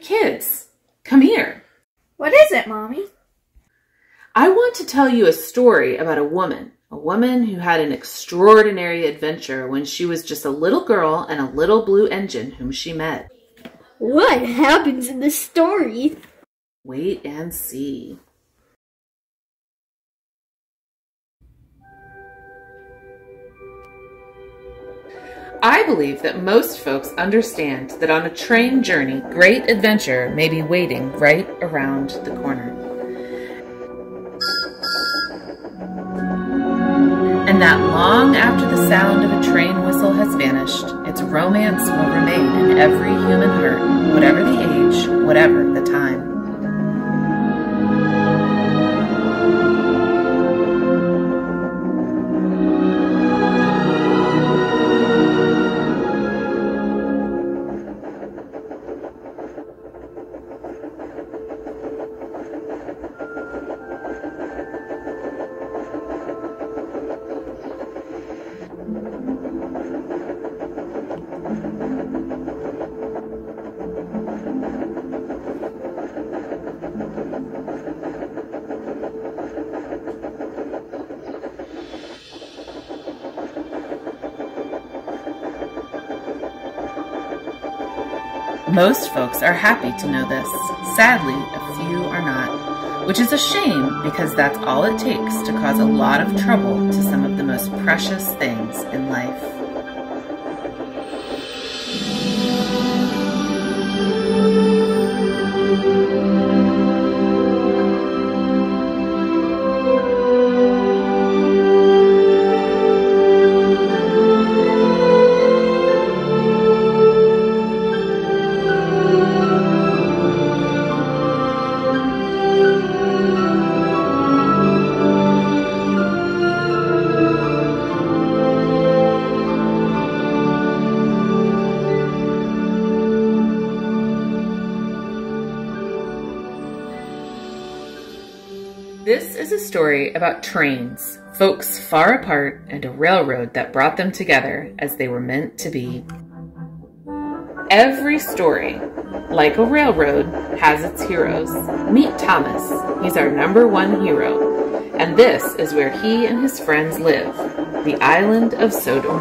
kids, come here. What is it, Mommy? I want to tell you a story about a woman, a woman who had an extraordinary adventure when she was just a little girl and a little blue engine whom she met. What happens in the story? Wait and see. Believe that most folks understand that on a train journey, great adventure may be waiting right around the corner. And that long after the sound of a train whistle has vanished, its romance will remain in every human heart, whatever the age, whatever the time. Folks are happy to know this. Sadly, a few are not. Which is a shame because that's all it takes to cause a lot of trouble to some of the most precious things in life. Story about trains, folks far apart, and a railroad that brought them together as they were meant to be. Every story, like a railroad, has its heroes. Meet Thomas. He's our number one hero. And this is where he and his friends live the island of Sodor.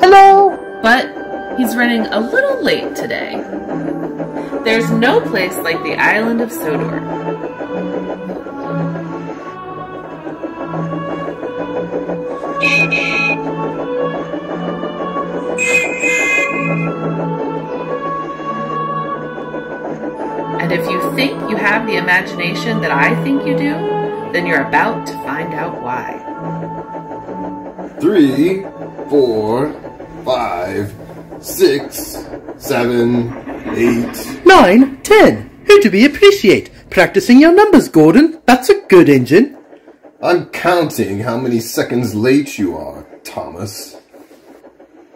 Hello! But he's running a little late today. There's no place like the island of Sodor. And if you think you have the imagination that I think you do, then you're about to find out why. Three, four, five, six, seven, eight. Nine, ten. Who do we appreciate? Practicing your numbers, Gordon. That's a good engine. I'm counting how many seconds late you are, Thomas.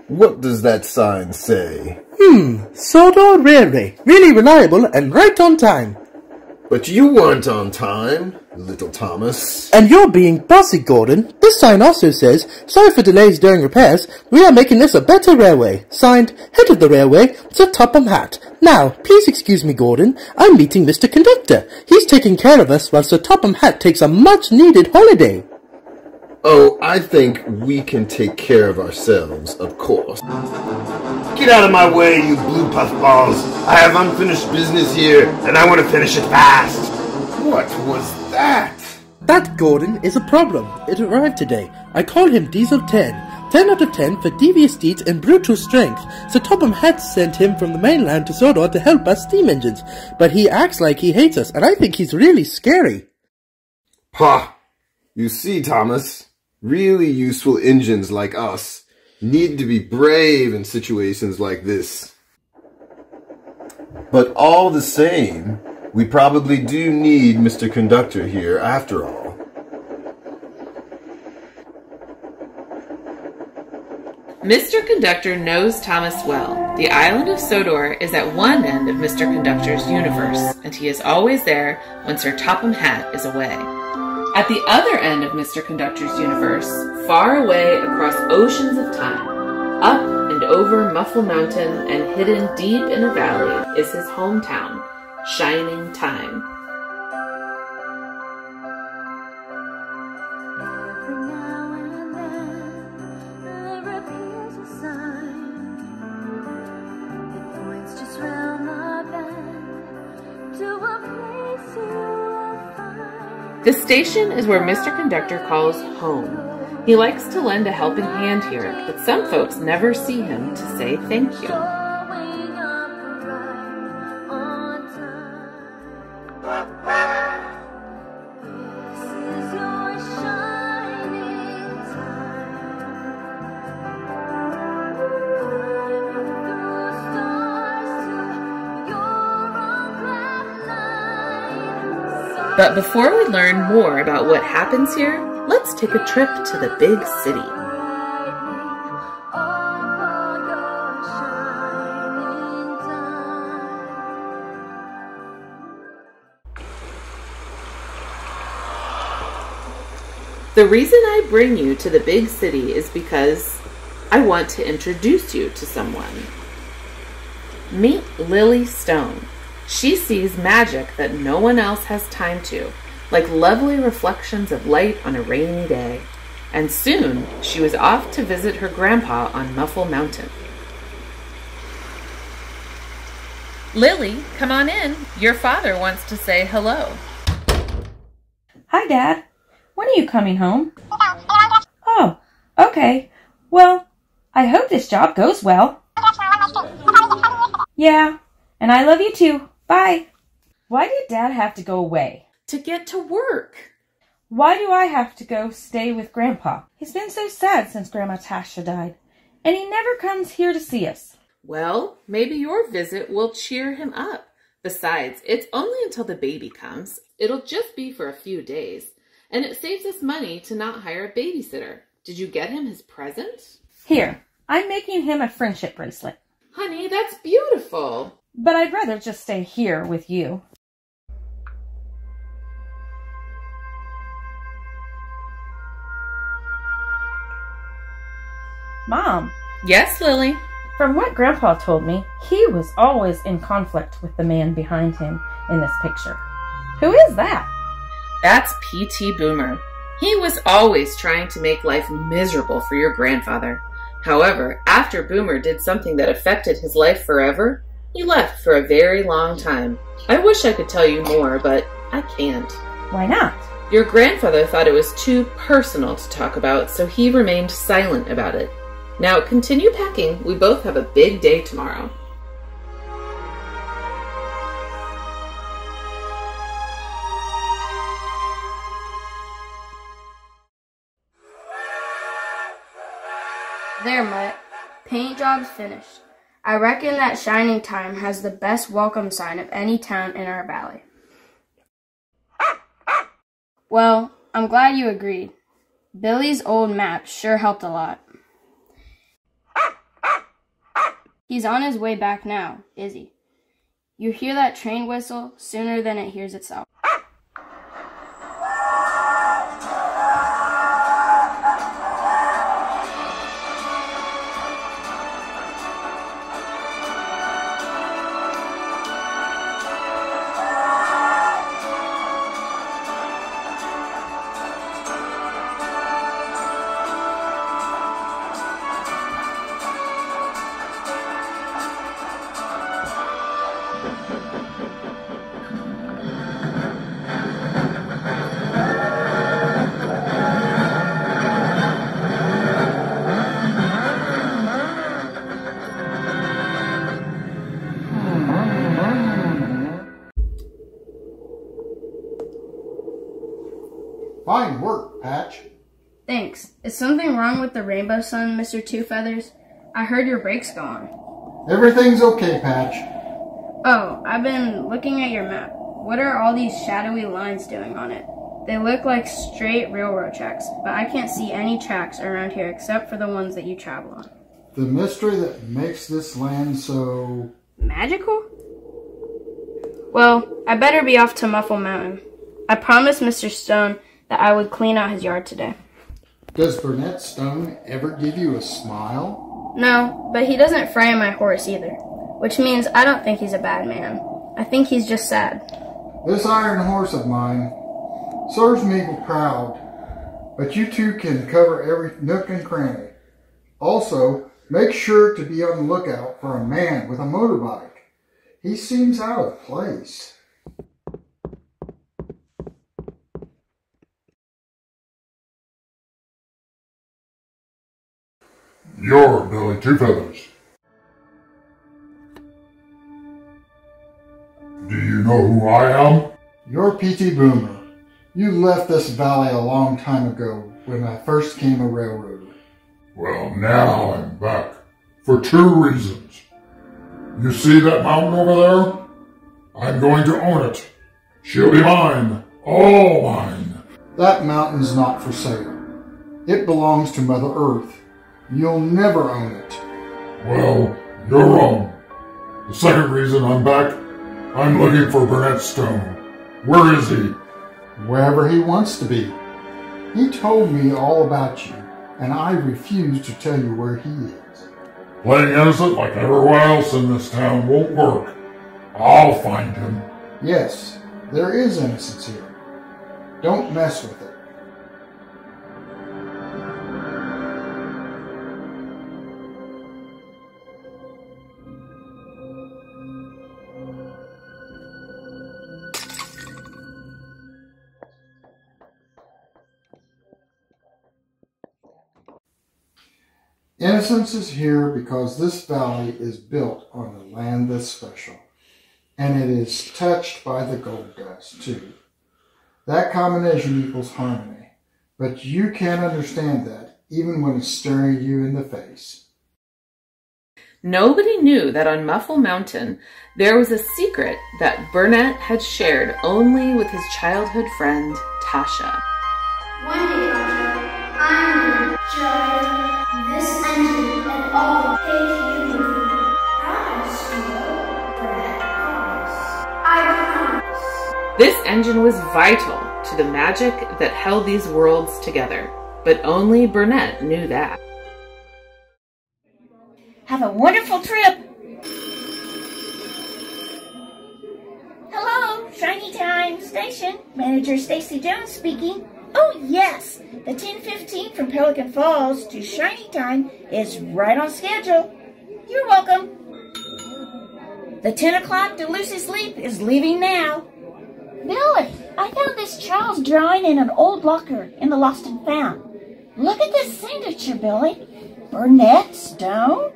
What does that sign say? Hmm, Sodor Railway. Really reliable and right on time. But you weren't on time, little Thomas. And you're being bossy, Gordon. This sign also says, sorry for delays during repairs. We are making this a better railway. Signed, head of the railway, Sir Topham Hatt. Now, please excuse me, Gordon. I'm meeting Mr. Conductor. He's taking care of us while Sir Topham Hatt takes a much-needed holiday. Oh, I think we can take care of ourselves, of course. Get out of my way, you blue puffballs! I have unfinished business here, and I want to finish it fast! What was that? That, Gordon, is a problem. It arrived today. I call him Diesel 10. 10 out of 10 for devious deeds and brutal strength. Sir Topham Hatt sent him from the mainland to Sodor to help us steam engines, but he acts like he hates us, and I think he's really scary. Ha! You see, Thomas, really useful engines like us need to be brave in situations like this. But all the same, we probably do need Mr. Conductor here after all. Mr. Conductor knows Thomas well. The island of Sodor is at one end of Mr. Conductor's universe, and he is always there when Sir Topham Hatt is away. At the other end of Mr. Conductor's universe, far away across oceans of time, up and over Muffle Mountain and hidden deep in a valley is his hometown, Shining Time. The station is where Mr. Conductor calls home. He likes to lend a helping hand here, but some folks never see him to say thank you. But before we learn more about what happens here, let's take a trip to the big city. The reason I bring you to the big city is because I want to introduce you to someone. Meet Lily Stone. She sees magic that no one else has time to, like lovely reflections of light on a rainy day. And soon she was off to visit her grandpa on Muffle Mountain. Lily, come on in. Your father wants to say hello. Hi, Dad. When are you coming home? Oh, okay. Well, I hope this job goes well. Yeah, and I love you too. Bye. Why did Dad have to go away? To get to work. Why do I have to go stay with Grandpa? He's been so sad since Grandma Tasha died, and he never comes here to see us. Well, maybe your visit will cheer him up. Besides, it's only until the baby comes. It'll just be for a few days. And it saves us money to not hire a babysitter. Did you get him his present? Here, I'm making him a friendship bracelet, Honey, that's beautiful. But I'd rather just stay here with you. Mom, Yes, Lily. From what Grandpa told me, he was always in conflict with the man behind him in this picture. Who is that? That's P.T. Boomer. He was always trying to make life miserable for your grandfather. However, after Boomer did something that affected his life forever, he left for a very long time. I wish I could tell you more, but I can't. Why not? Your grandfather thought it was too personal to talk about, so he remained silent about it. Now continue packing. We both have a big day tomorrow. There, Mutt. Paint job's finished. I reckon that Shining Time has the best welcome sign of any town in our valley. Well, I'm glad you agreed. Billy's old map sure helped a lot. He's on his way back now, is he? You hear that train whistle sooner than it hears itself. The Rainbow Sun, Mr. Two Feathers? I heard your brakes go on. Everything's okay, Patch. Oh, I've been looking at your map. What are all these shadowy lines doing on it? They look like straight railroad tracks, but I can't see any tracks around here except for the ones that you travel on. The mystery that makes this land so. Magical? Well, I better be off to Muffle Mountain. I promised Mr. Stone that I would clean out his yard today. Does Burnett Stone ever give you a smile? No, but he doesn't fray my horse either, which means I don't think he's a bad man. I think he's just sad. This iron horse of mine serves me with proud, but you two can cover every nook and cranny. Also, make sure to be on the lookout for a man with a motorbike. He seems out of place. You're Billy Two Feathers. Do you know who I am? You're P.T. Boomer. You left this valley a long time ago when I first came a railroader. Well, now I'm back. For two reasons. You see that mountain over there? I'm going to own it. She'll be mine. All mine. That mountain's not for sale. It belongs to Mother Earth. You'll never own it. Well, you're wrong. The second reason I'm back, I'm looking for Burnett Stone. Where is he? Wherever he wants to be. He told me all about you, and I refuse to tell you where he is. Playing innocent like everyone else in this town won't work. I'll find him. Yes, there is innocence here. Don't mess with Innocence is here because this valley is built on a land that's special. And it is touched by the gold dust, too. That combination equals harmony. But you can't understand that, even when it's staring you in the face. Nobody knew that on Muffle Mountain there was a secret that Burnett had shared only with his childhood friend, Tasha. One day, Tasha, I'm gonna drive this engine and all take you with. Promise, you know. Brad, promise. I promise. This engine was vital to the magic that held these worlds together, but only Burnett knew that. Have a wonderful trip. Hello, Shining Time Station. Manager Stacy Jones speaking. Oh, yes. The 1015 from Pelican Falls to Shining Time is right on schedule. You're welcome. The 10 o'clock to Lucy's Leap is leaving now. Billy, I found this child's drawing in an old locker in the Lost and Found. Look at this signature, Billy. Burnett Stone?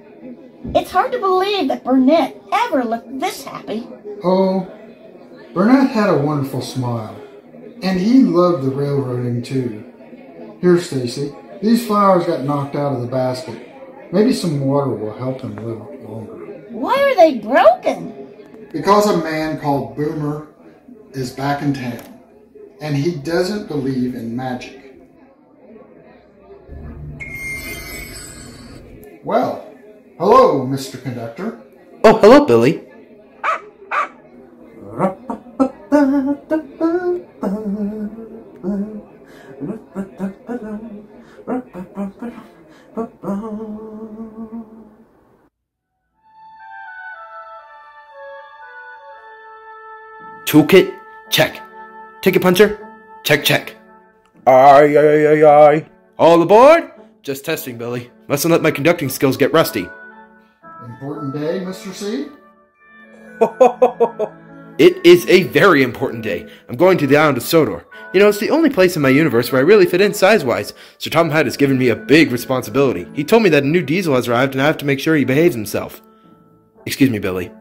It's hard to believe that Burnett ever looked this happy. Oh, Burnett had a wonderful smile. And he loved the railroading too. Here, Stacy, these flowers got knocked out of the basket. Maybe some water will help them live longer. Why are they broken? Because a man called Boomer is back in town, and he doesn't believe in magic. Well, hello, Mr. Conductor. Oh, hello, Billy. Toolkit? Check. Ticket puncher? Check, check. Aye, aye, aye, aye. All aboard? Just testing, Billy. Mustn't let my conducting skills get rusty. Important day, Mr. C? It is a very important day. I'm going to the island of Sodor. You know, it's the only place in my universe where I really fit in size wise. Sir Topham Hatt has given me a big responsibility. He told me that a new diesel has arrived and I have to make sure he behaves himself. Excuse me, Billy.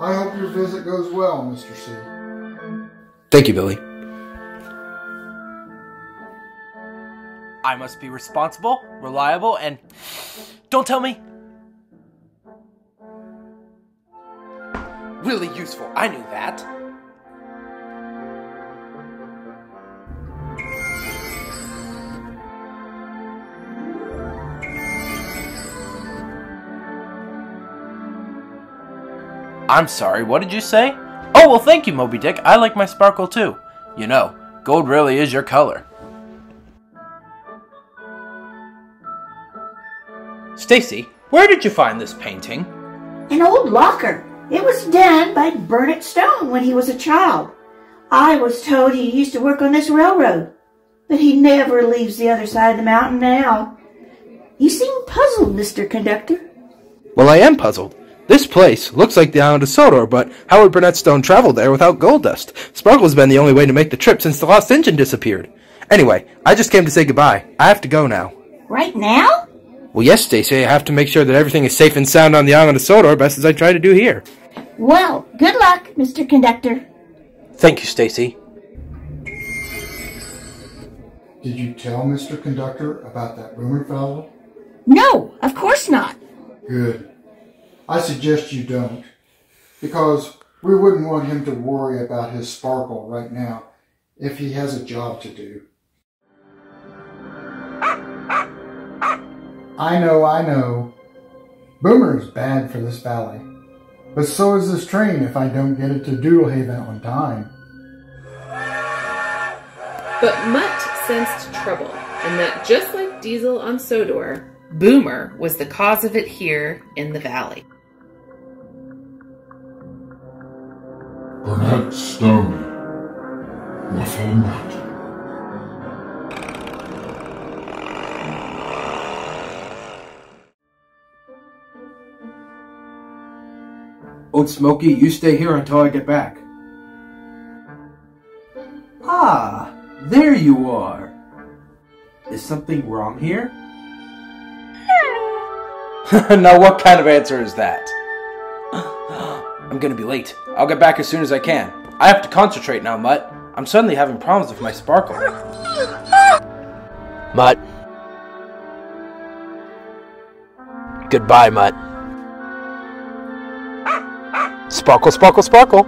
I hope your visit goes well, Mr. C. Thank you, Billy. I must be responsible, reliable, and. Don't tell me! Really useful, I knew that. I'm sorry, what did you say? Oh, well, thank you, Moby Dick. I like my sparkle too. You know, gold really is your color. Stacy, where did you find this painting? An old locker. It was done by Burnett Stone when he was a child. I was told he used to work on this railroad, but he never leaves the other side of the mountain now. You seem puzzled, Mr. Conductor. Well, I am puzzled. This place looks like the island of Sodor, but how would Burnett Stone travel there without gold dust? Sparkle's been the only way to make the trip since the lost engine disappeared. Anyway, I just came to say goodbye. I have to go now. Right now? Well, yes, Stacy, I have to make sure that everything is safe and sound on the island of Sodor, best as I try to do here. Well, good luck, Mr. Conductor. Thank you, Stacy. Did you tell Mr. Conductor about that Boomer fellow? No, of course not. Good. I suggest you don't, because we wouldn't want him to worry about his sparkle right now if he has a job to do. Ah! I know, I know. Boomer is bad for this valley. But so is this train if I don't get it to Doodlehaven on time. But Mutt sensed trouble, and that just like Diesel on Sodor, Boomer was the cause of it here in the valley. Burnett Stone. Ruffle Mutt. Old Smoky, you stay here until I get back. Ah, there you are. Is something wrong here? now, what kind of answer is that? I'm gonna be late. I'll get back as soon as I can. I have to concentrate now, Mutt. I'm suddenly having problems with my sparkle. Mutt. Goodbye, Mutt. Sparkle, sparkle, sparkle.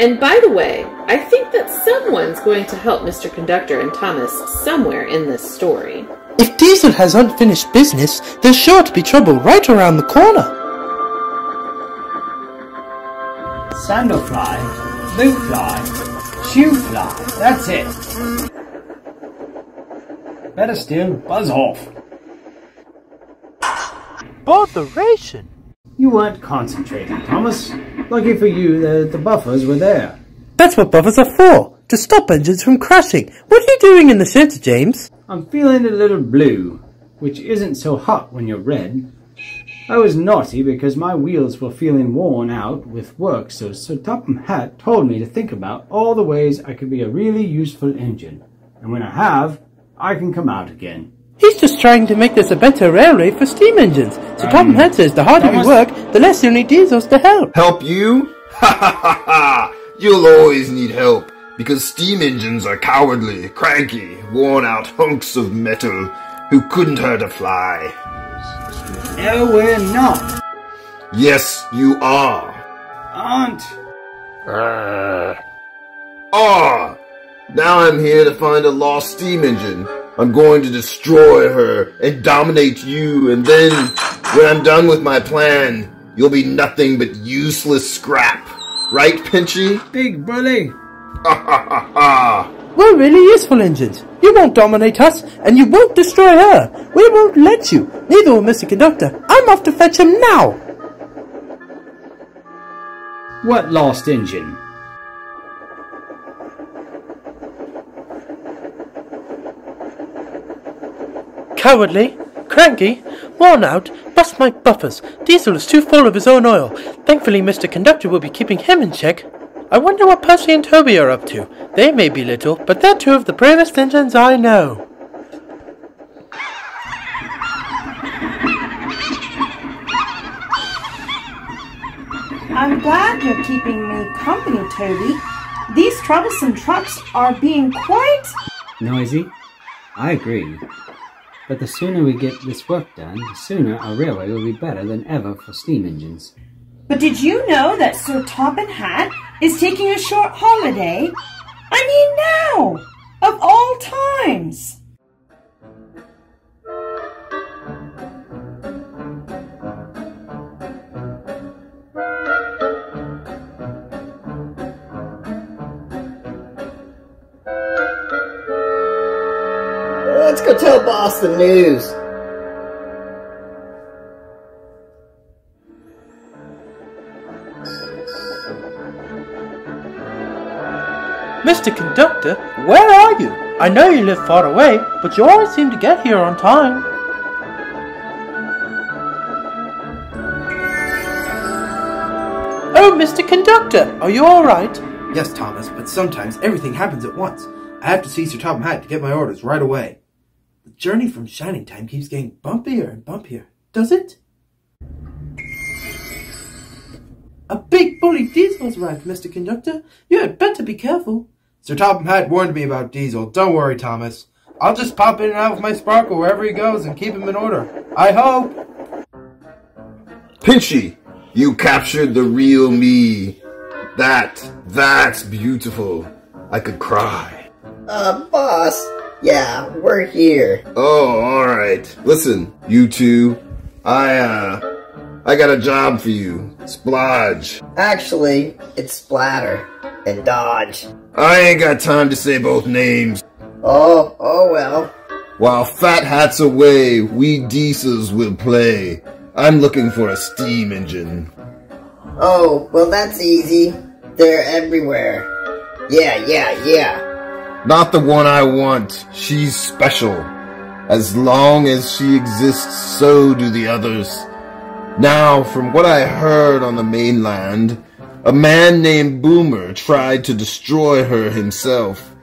And by the way, I think that someone's going to help Mr. Conductor and Thomas somewhere in this story. If Diesel has unfinished business, there's sure to be trouble right around the corner. Sandalfly, blue fly, shoe fly, that's it. Better still, buzz off. Botheration! You weren't concentrating, Thomas. Lucky for you that the buffers were there. That's what buffers are for, to stop engines from crashing. What are you doing in the center, James? I'm feeling a little blue, which isn't so hot when you're red. I was naughty because my wheels were feeling worn out with work, so Sir Topham Hatt told me to think about all the ways I could be a really useful engine. And when I have, I can come out again. He's just trying to make this a better railway for steam engines. So Tom Um, Head says the harder Thomas- you work, the less you'll need diesels to help. Help you? Ha ha ha ha! You'll always need help because steam engines are cowardly, cranky, worn out hunks of metal who couldn't hurt a fly. No, we're not. Yes, you are. Aren't. Ah! Now I'm here to find a lost steam engine. I'm going to destroy her and dominate you, and then, when I'm done with my plan, you'll be nothing but useless scrap. Right, Pinchy? Big bully. Ha ha ha ha! We're really useful engines. You won't dominate us, and you won't destroy her. We won't let you. Neither will Mr. Conductor. I'm off to fetch him now. What lost engine? Cowardly, cranky, worn out, bust my buffers. Diesel is too full of his own oil. Thankfully, Mr. Conductor will be keeping him in check. I wonder what Percy and Toby are up to. They may be little, but they're two of the bravest engines I know. I'm glad you're keeping me company, Toby. These troublesome trucks are being quite. Noisy? I agree. But the sooner we get this work done, the sooner our railway will be better than ever for steam engines. But did you know that Sir Topham Hatt is taking a short holiday? I mean, now! Of all times! Go tell boss the news. Mr. Conductor, where are you? I know you live far away, but you always seem to get here on time. Oh, Mr. Conductor, are you alright? Yes, Thomas, but sometimes everything happens at once. I have to see Sir Topham Hatt to get my orders right away. The journey from Shining Time keeps getting bumpier and bumpier, does it? A big bully diesel's arrived, Mr. Conductor. You had better be careful. Sir Topham Hatt warned me about Diesel. Don't worry, Thomas. I'll just pop in and out with my sparkle wherever he goes and keep him in order. I hope. Pinchy, you captured the real me. That, that's beautiful. I could cry. Uh, boss. Yeah, we're here. Oh, alright. Listen, you two. I, uh, I got a job for you. Splodge. Actually, it's Splatter and Dodge. I ain't got time to say both names. Oh, oh well. While Fat Hat's away, we diesels will play. I'm looking for a steam engine. Oh, well that's easy. They're everywhere. Yeah, yeah, yeah. Not the one I want. She's special. As long as she exists, so do the others. Now, from what I heard on the mainland, a man named Boomer tried to destroy her himself.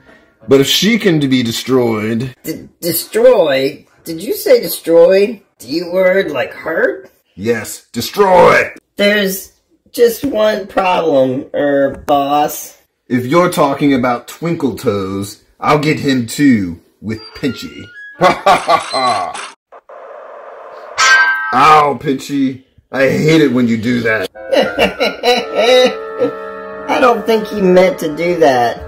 But if she can be destroyed... D destroy? Did you say destroy? D word like hurt? Yes, destroy! There's just one problem, er, boss. If you're talking about Twinkle Toes, I'll get him too, with Pinchy. Ha ha ha ha! Ow, Pinchy. I hate it when you do that. I don't think he meant to do that.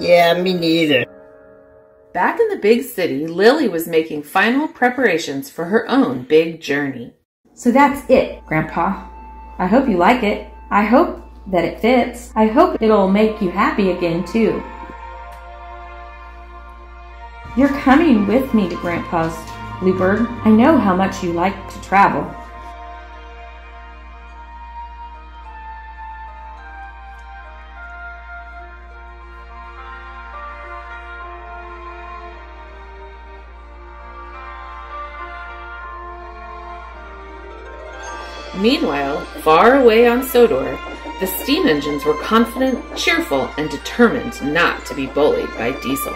Yeah, me neither. Back in the big city, Lily was making final preparations for her own big journey. So that's it, Grandpa. I hope you like it. I hope that it fits. I hope it'll make you happy again, too. You're coming with me to Grandpa's, Bluebird. I know how much you like to travel. Meanwhile, far away on Sodor, the steam engines were confident, cheerful, and determined not to be bullied by Diesel.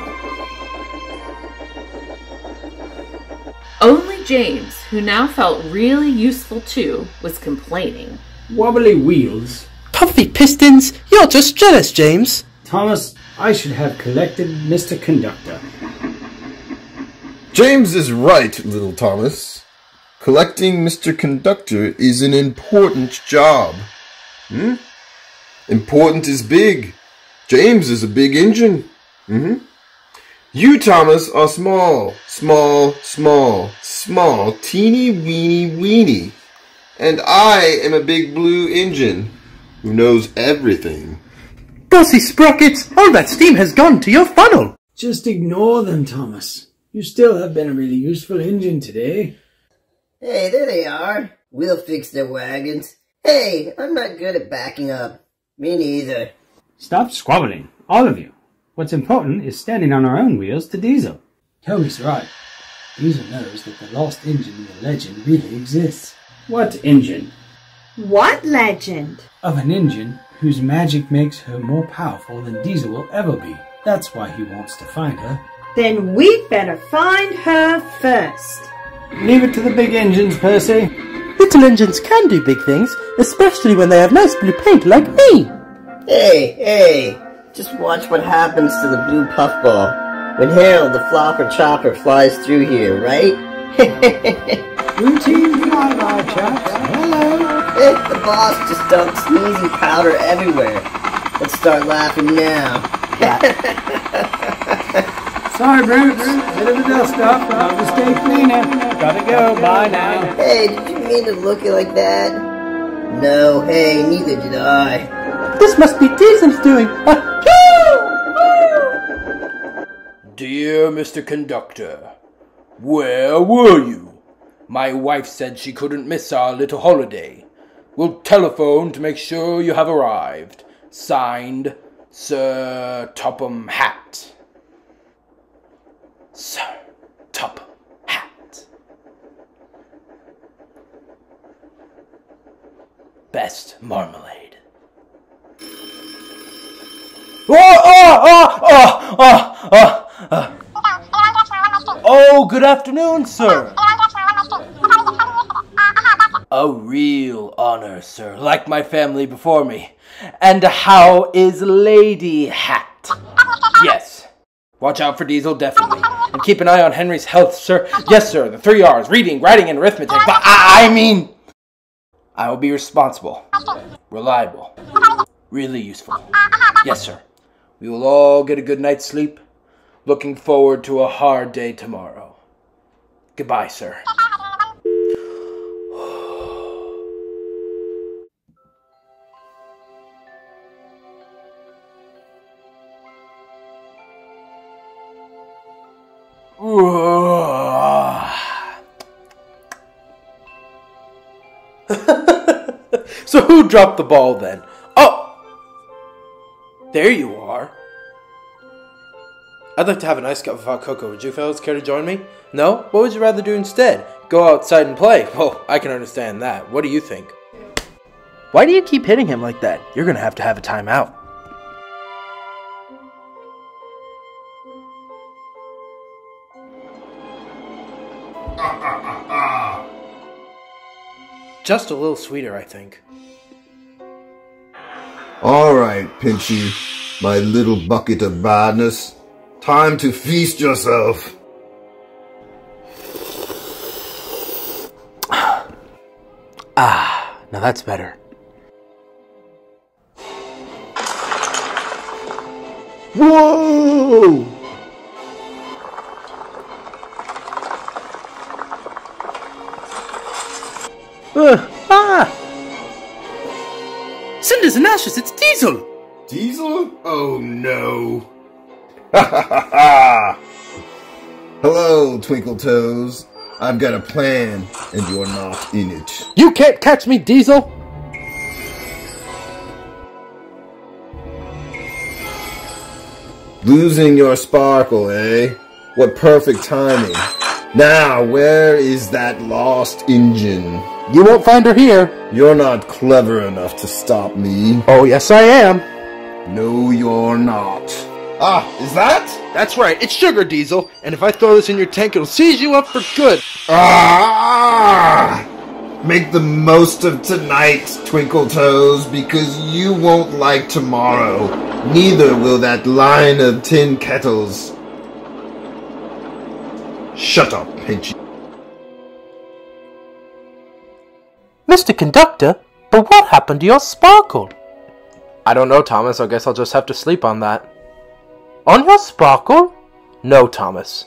Only James, who now felt really useful too, was complaining. Wobbly wheels. Puffy pistons? You're just jealous, James. Thomas, I should have collected Mr. Conductor. James is right, little Thomas. Collecting Mr. Conductor is an important job. Hmm? Important is big. James is a big engine. Mm-hmm. You, Thomas, are small, small, small, small, teeny weeny weeny. And I am a big blue engine who knows everything. Bossy sprockets! All that steam has gone to your funnel! Just ignore them, Thomas. You still have been a really useful engine today. Hey, there they are. We'll fix their wagons. Hey, I'm not good at backing up. Me neither. Stop squabbling, all of you. What's important is standing on our own wheels to Diesel. Toby's right. Diesel knows that the lost engine in the legend really exists. What engine? What legend? Of an engine whose magic makes her more powerful than Diesel will ever be. That's why he wants to find her. Then we'd better find her first. Leave it to the big engines, Percy. Little engines can do big things, especially when they have nice blue paint like me. Hey, hey, just watch what happens to the blue puffball when Harold the flopper chopper flies through here, right? Routine flyby, chaps. Hello. Eh, the boss just dumped sneezy powder everywhere. Let's start laughing now. Sorry, Brutes. Bit of a dust up. Got to stay cleaner. Gotta go. Bye now. Hey, did you mean to look it like that? No, hey, neither did I. This must be Diesel's doing. Dear Mr. Conductor, Where were you? My wife said she couldn't miss our little holiday. We'll telephone to make sure you have arrived. Signed, Sir Topham Hatt. Sir top Hat. Best marmalade. Oh, oh, oh, oh, oh, oh, oh. Oh, good afternoon, sir. A real honor, sir, like my family before me. And how is Lady Hatt? Yes. Watch out for Diesel, definitely. And keep an eye on Henry's health, sir. Yes, sir, the three R's reading, writing, and arithmetic. But I, I mean, I will be responsible, reliable, really useful. Yes, sir. We will all get a good night's sleep. Looking forward to a hard day tomorrow. Goodbye, sir. so who dropped the ball then? Oh! There you are. I'd like to have a nice cup of hot cocoa. Would you fellas care to join me? No? What would you rather do instead? Go outside and play? Well, I can understand that. What do you think? Why do you keep hitting him like that? You're gonna have to have a timeout. Just a little sweeter, I think. All right, Pinchy, my little bucket of badness. Time to feast yourself. Ah, now that's better. Whoa! Cinders it's Diesel! Diesel? Oh no. Ha ha ha ha! Hello, Twinkle Toes. I've got a plan, and you're not in it. You can't catch me, Diesel! Losing your sparkle, eh? What perfect timing. Now, where is that lost engine? You won't find her here. You're not clever enough to stop me. Oh, yes, I am. No, you're not. Ah, is that? That's right, it's sugar, Diesel, and if I throw this in your tank, it'll seize you up for good. Ah! Make the most of tonight, Twinkle Toes, because you won't like tomorrow. Neither will that line of tin kettles. Shut up, Pinchy. Mr. Conductor, but what happened to your sparkle? I don't know, Thomas. I guess I'll just have to sleep on that. On your sparkle? No, Thomas.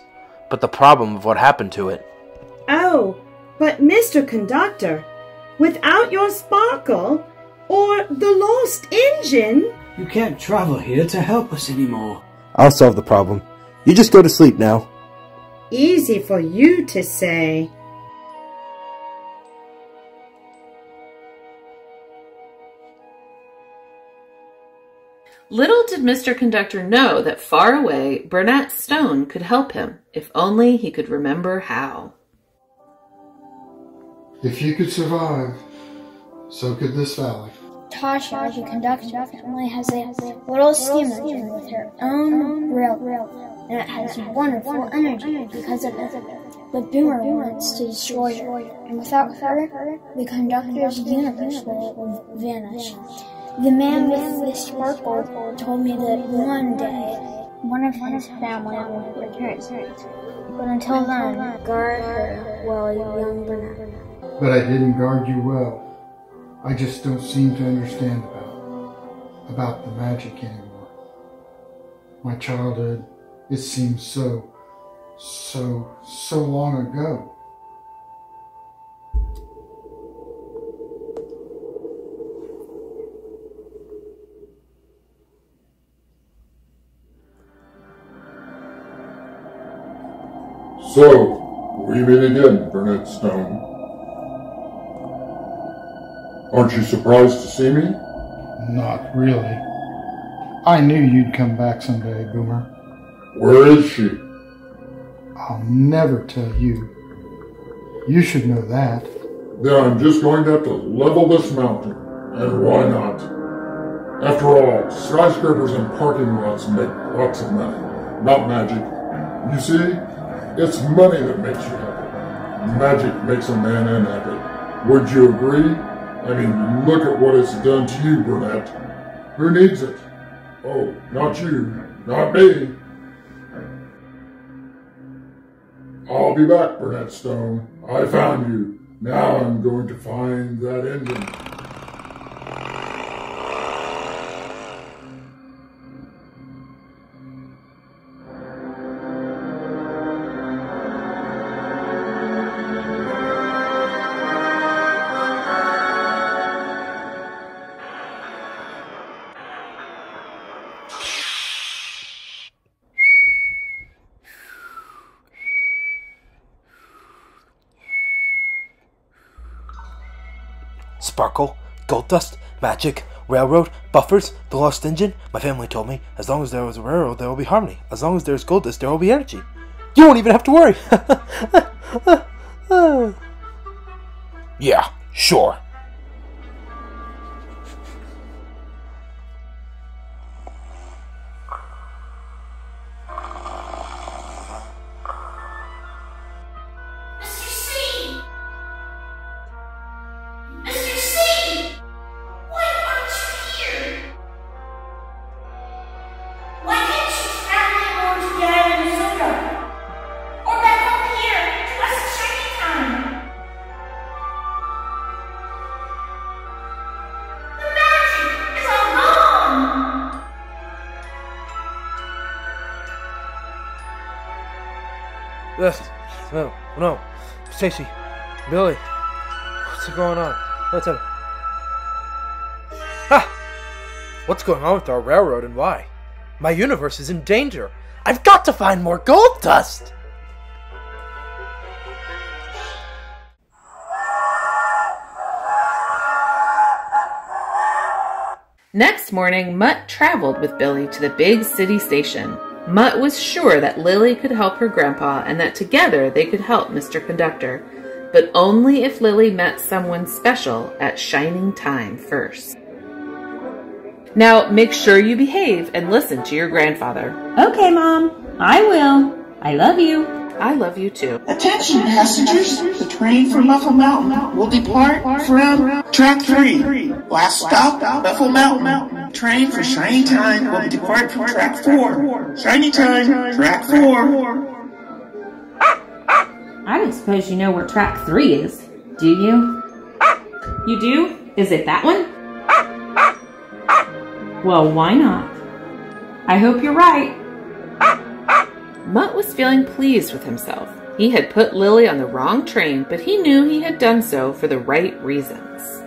But the problem of what happened to it. Oh, but Mr. Conductor, without your sparkle or the lost engine, You can't travel here to help us anymore. I'll solve the problem. You just go to sleep now. easy for you to say. Little did Mr. Conductor know that far away Burnett Stone could help him, if only he could remember how. If you could survive, so could this valley. Tasha, the conductor, family has a little steam engine with her own railroad, and it has wonderful energy because of it. But Boomer wants to destroy her, and without her, the conductor's universe will vanish. The man with the sparkle told me that one day one of his family will return. But until then, guard her while young Bernard. But I didn't guard you well. I just don't seem to understand about about the magic anymore. My childhood, it seems so, so, so long ago. So, we meet again, Burnett Stone. Aren't you surprised to see me? Not really. I knew you'd come back someday, Boomer. Where is she? I'll never tell you. You should know that. Then I'm just going to have to level this mountain. And why not? After all, skyscrapers and parking lots make lots of money, not magic. You see, it's money that makes you happy. Magic makes a man unhappy. Would you agree? I mean, look at what it's done to you, Burnett. Who needs it? Oh, not you, not me. I'll be back, Burnett Stone. I found you. Now I'm going to find that engine. Magic, railroad, buffers, the lost engine. My family told me as long as there was a railroad, there will be harmony. As long as there is gold dust, there will be energy. You won't even have to worry. Stacy, Billy, what's going on? What's up? Ah! What's going on with our railroad and why? My universe is in danger. I've got to find more gold dust. Next morning, Mutt traveled with Billy to the big city station. Mutt was sure that Lily could help her grandpa and that together they could help Mr. Conductor, but only if Lily met someone special at Shining Time first. Now, make sure you behave and listen to your grandfather. Okay, Mom. I will. I love you. I love you too. Attention passengers, the train for Muffle Mountain will depart from track three. Last stop, Muffle Mountain. Train for Shiny Time will depart from track four. Shiny Time, track four. I don't suppose you know where track three is, do you? You do? Is it that one? Well, why not? I hope you're right. Mutt was feeling pleased with himself. He had put Lily on the wrong train, but he knew he had done so for the right reasons.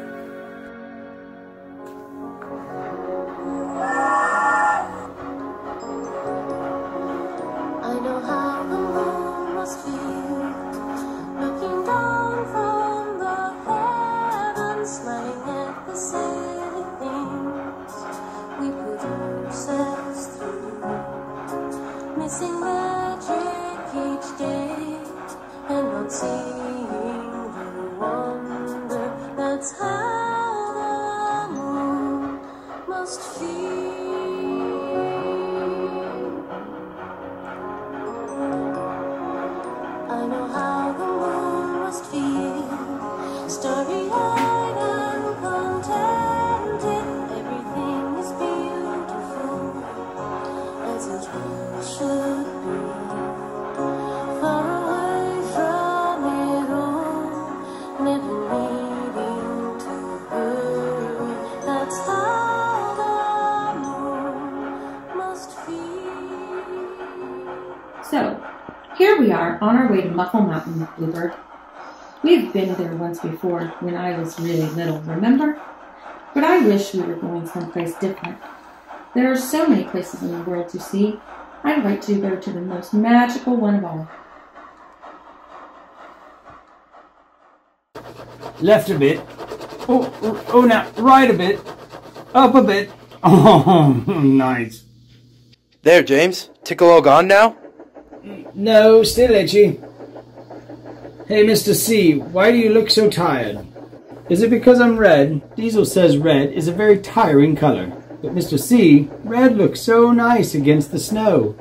Here we are on our way to Muffle Mountain, Bluebird. We've been there once before when I was really little, remember? But I wish we were going someplace different. There are so many places in the world to see. I'd like to go to the most magical one of all. Left a bit. Oh, oh, oh, now right a bit. Up a bit. Oh, nice. There, James. Tickle all gone now? No, still itchy. Hey, Mr. C, why do you look so tired? Is it because I'm red? Diesel says red is a very tiring color. But Mr. C, red looks so nice against the snow.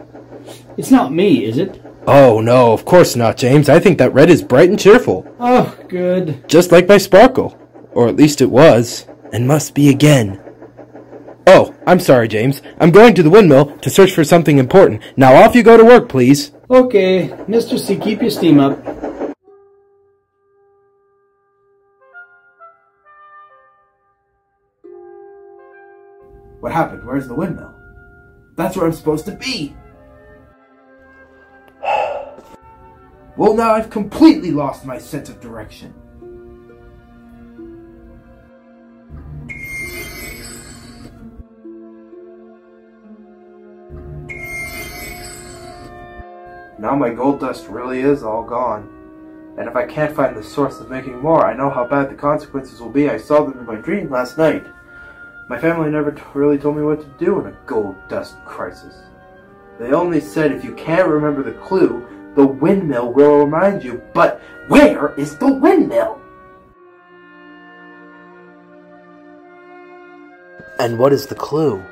It's not me, is it? Oh, no, of course not, James. I think that red is bright and cheerful. Oh, good. Just like my sparkle. Or at least it was. And must be again. Oh, I'm sorry, James. I'm going to the windmill to search for something important. Now off you go to work, please. Okay, Mr. C, keep your steam up. What happened? Where's the windmill? That's where I'm supposed to be. well, now I've completely lost my sense of direction. Now my gold dust really is all gone. And if I can't find the source of making more, I know how bad the consequences will be. I saw them in my dream last night. My family never really told me what to do in a gold dust crisis. They only said if you can't remember the clue, the windmill will remind you. But where is the windmill? And what is the clue?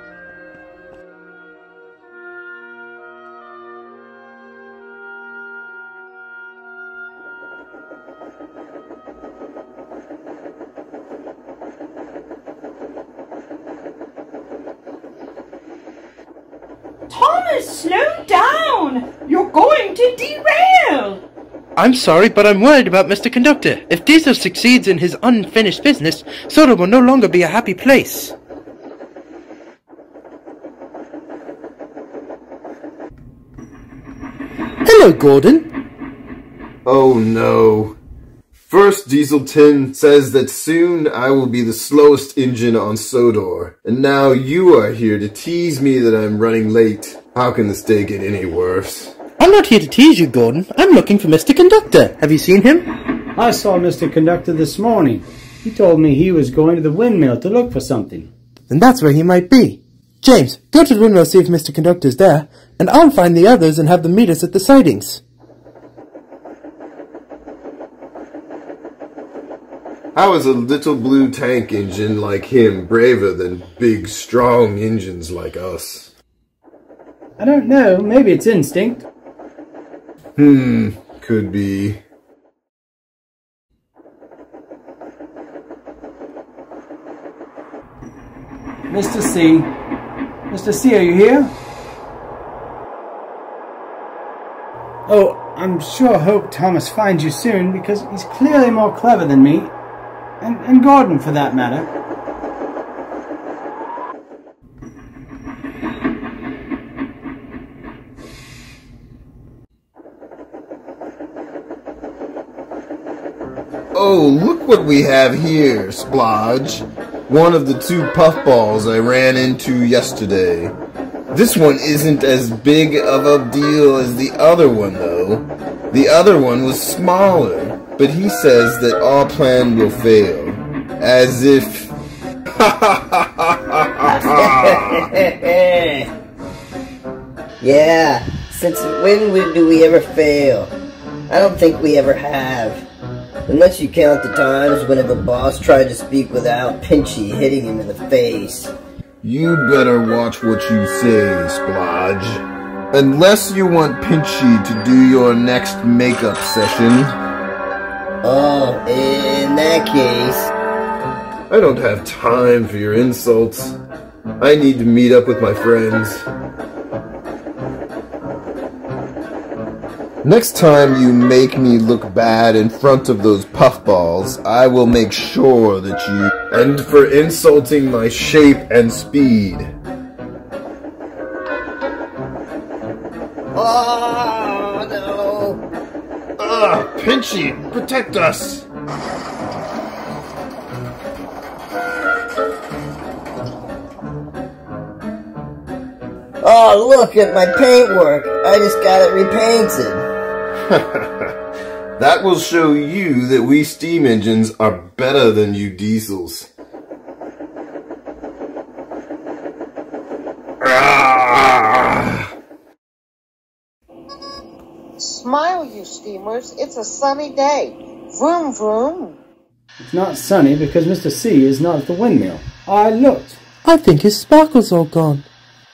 I'm sorry, but I'm worried about Mr. Conductor. If Diesel succeeds in his unfinished business, Sodor will no longer be a happy place. Hello, Gordon. Oh no. First, Diesel 10 says that soon I will be the slowest engine on Sodor, and now you are here to tease me that I'm running late. How can this day get any worse? I'm not here to tease you, Gordon. I'm looking for Mr. Conductor. Have you seen him? I saw Mr. Conductor this morning. He told me he was going to the windmill to look for something. Then that's where he might be. James, go to the windmill see if Mr. Conductor's there, and I'll find the others and have them meet us at the sidings. How is a little blue tank engine like him braver than big, strong engines like us? I don't know. Maybe it's instinct. Hmm, could be. Mr. C. Mr. C, are you here? Oh, I'm sure hope Thomas finds you soon because he's clearly more clever than me. And, and Gordon, for that matter. Oh, look what we have here, Splodge. One of the two puffballs I ran into yesterday. This one isn't as big of a deal as the other one, though. The other one was smaller, but he says that our plan will fail. As if. yeah, since when do we ever fail? I don't think we ever have. Unless you count the times whenever boss tried to speak without Pinchy hitting him in the face. You better watch what you say, Splodge. Unless you want Pinchy to do your next makeup session. Oh, in that case. I don't have time for your insults. I need to meet up with my friends. Next time you make me look bad in front of those puffballs, I will make sure that you. And for insulting my shape and speed. Oh, no. Ugh, Pinchy, protect us! Oh, look at my paintwork. I just got it repainted. That will show you that we steam engines are better than you diesels. Smile, you steamers. It's a sunny day. Vroom, vroom. It's not sunny because Mr. C is not at the windmill. I looked. I think his sparkle's all gone.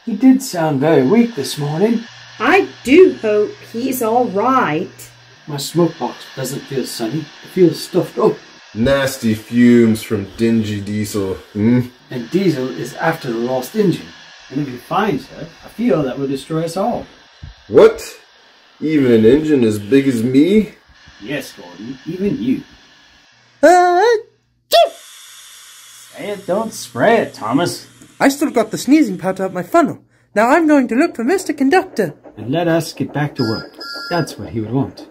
He did sound very weak this morning. I do hope he's all right. My smoke box doesn't feel sunny. It feels stuffed up. Nasty fumes from dingy diesel. Hmm? And Diesel is after the lost engine. And if he finds her, I feel that will destroy us all. What? Even an engine as big as me? Yes, Gordon, even you. Uh, Say it, don't spray it, Thomas. I still got the sneezing powder up my funnel. Now I'm going to look for Mr. Conductor. And let us get back to work. That's what he would want.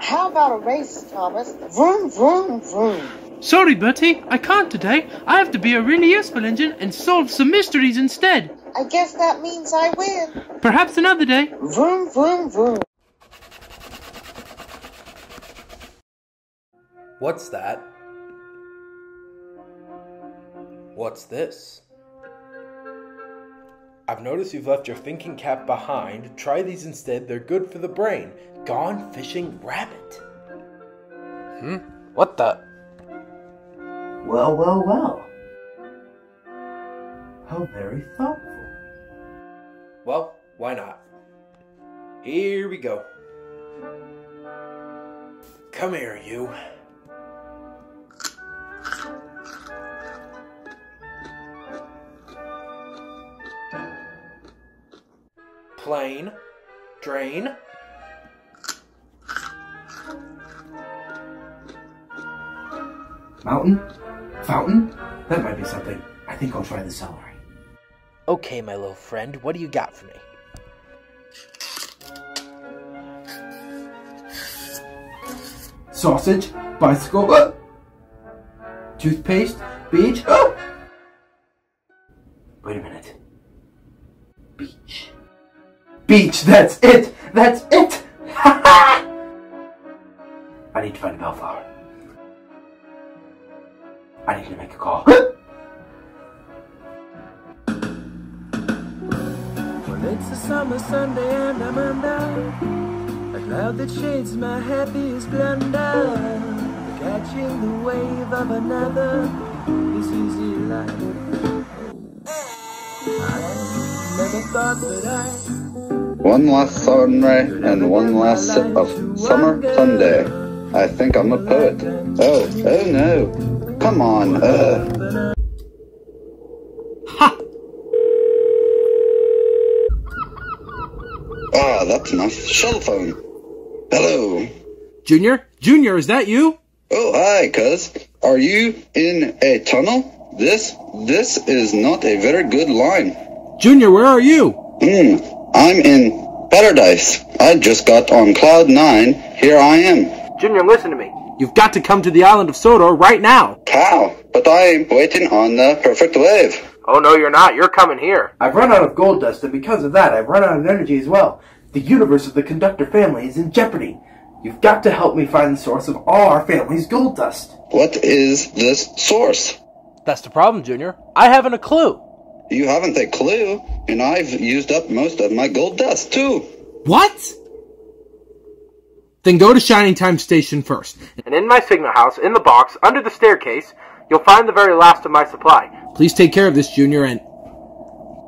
How about a race, Thomas? Vroom, vroom, vroom. Sorry, Bertie, I can't today. I have to be a really useful engine and solve some mysteries instead. I guess that means I win. Perhaps another day. Vroom, vroom, vroom. What's that? What's this? I've noticed you've left your thinking cap behind. Try these instead, they're good for the brain. Gone fishing rabbit. Hmm? What the? Well, well, well. How very thoughtful. Well, why not? Here we go. Come here, you. Plane, drain. Mountain? Fountain? That might be something. I think I'll try the celery. Okay, my little friend, what do you got for me? Sausage, bicycle, uh, toothpaste, beach. Uh. Wait a minute. Beach. Beach, that's it! That's it! I need to find a bellflower. I need to make a call. Well, it's a summer Sunday and I'm under a cloud that shades my happiest blunder. Catching the wave of another, this easy life. I never thought that I One last sunray and one last sip of summer Sunday. I think I'm a poet. Oh, oh no. Come on, uh. Ah, that's my cell phone. Hello. Junior? Junior, is that you? Oh, hi, cuz. Are you in a tunnel? This, this is not a very good line. Junior, where are you? Hmm, I'm in paradise. I just got on cloud nine. Here I am. Junior, listen to me. You've got to come to the island of Sodor right now. How? But I'm waiting on the perfect wave. Oh, no, you're not. You're coming here. I've run out of gold dust, and because of that, I've run out of energy as well. The universe of the conductor family is in jeopardy. You've got to help me find the source of all our family's gold dust. What is this source? That's the problem, Junior. I haven't a clue. You haven't a clue, and I've used up most of my gold dust, too. What? Then go to Shining Time Station first. And in my signal house, in the box, under the staircase, you'll find the very last of my supply. Please take care of this, Junior, and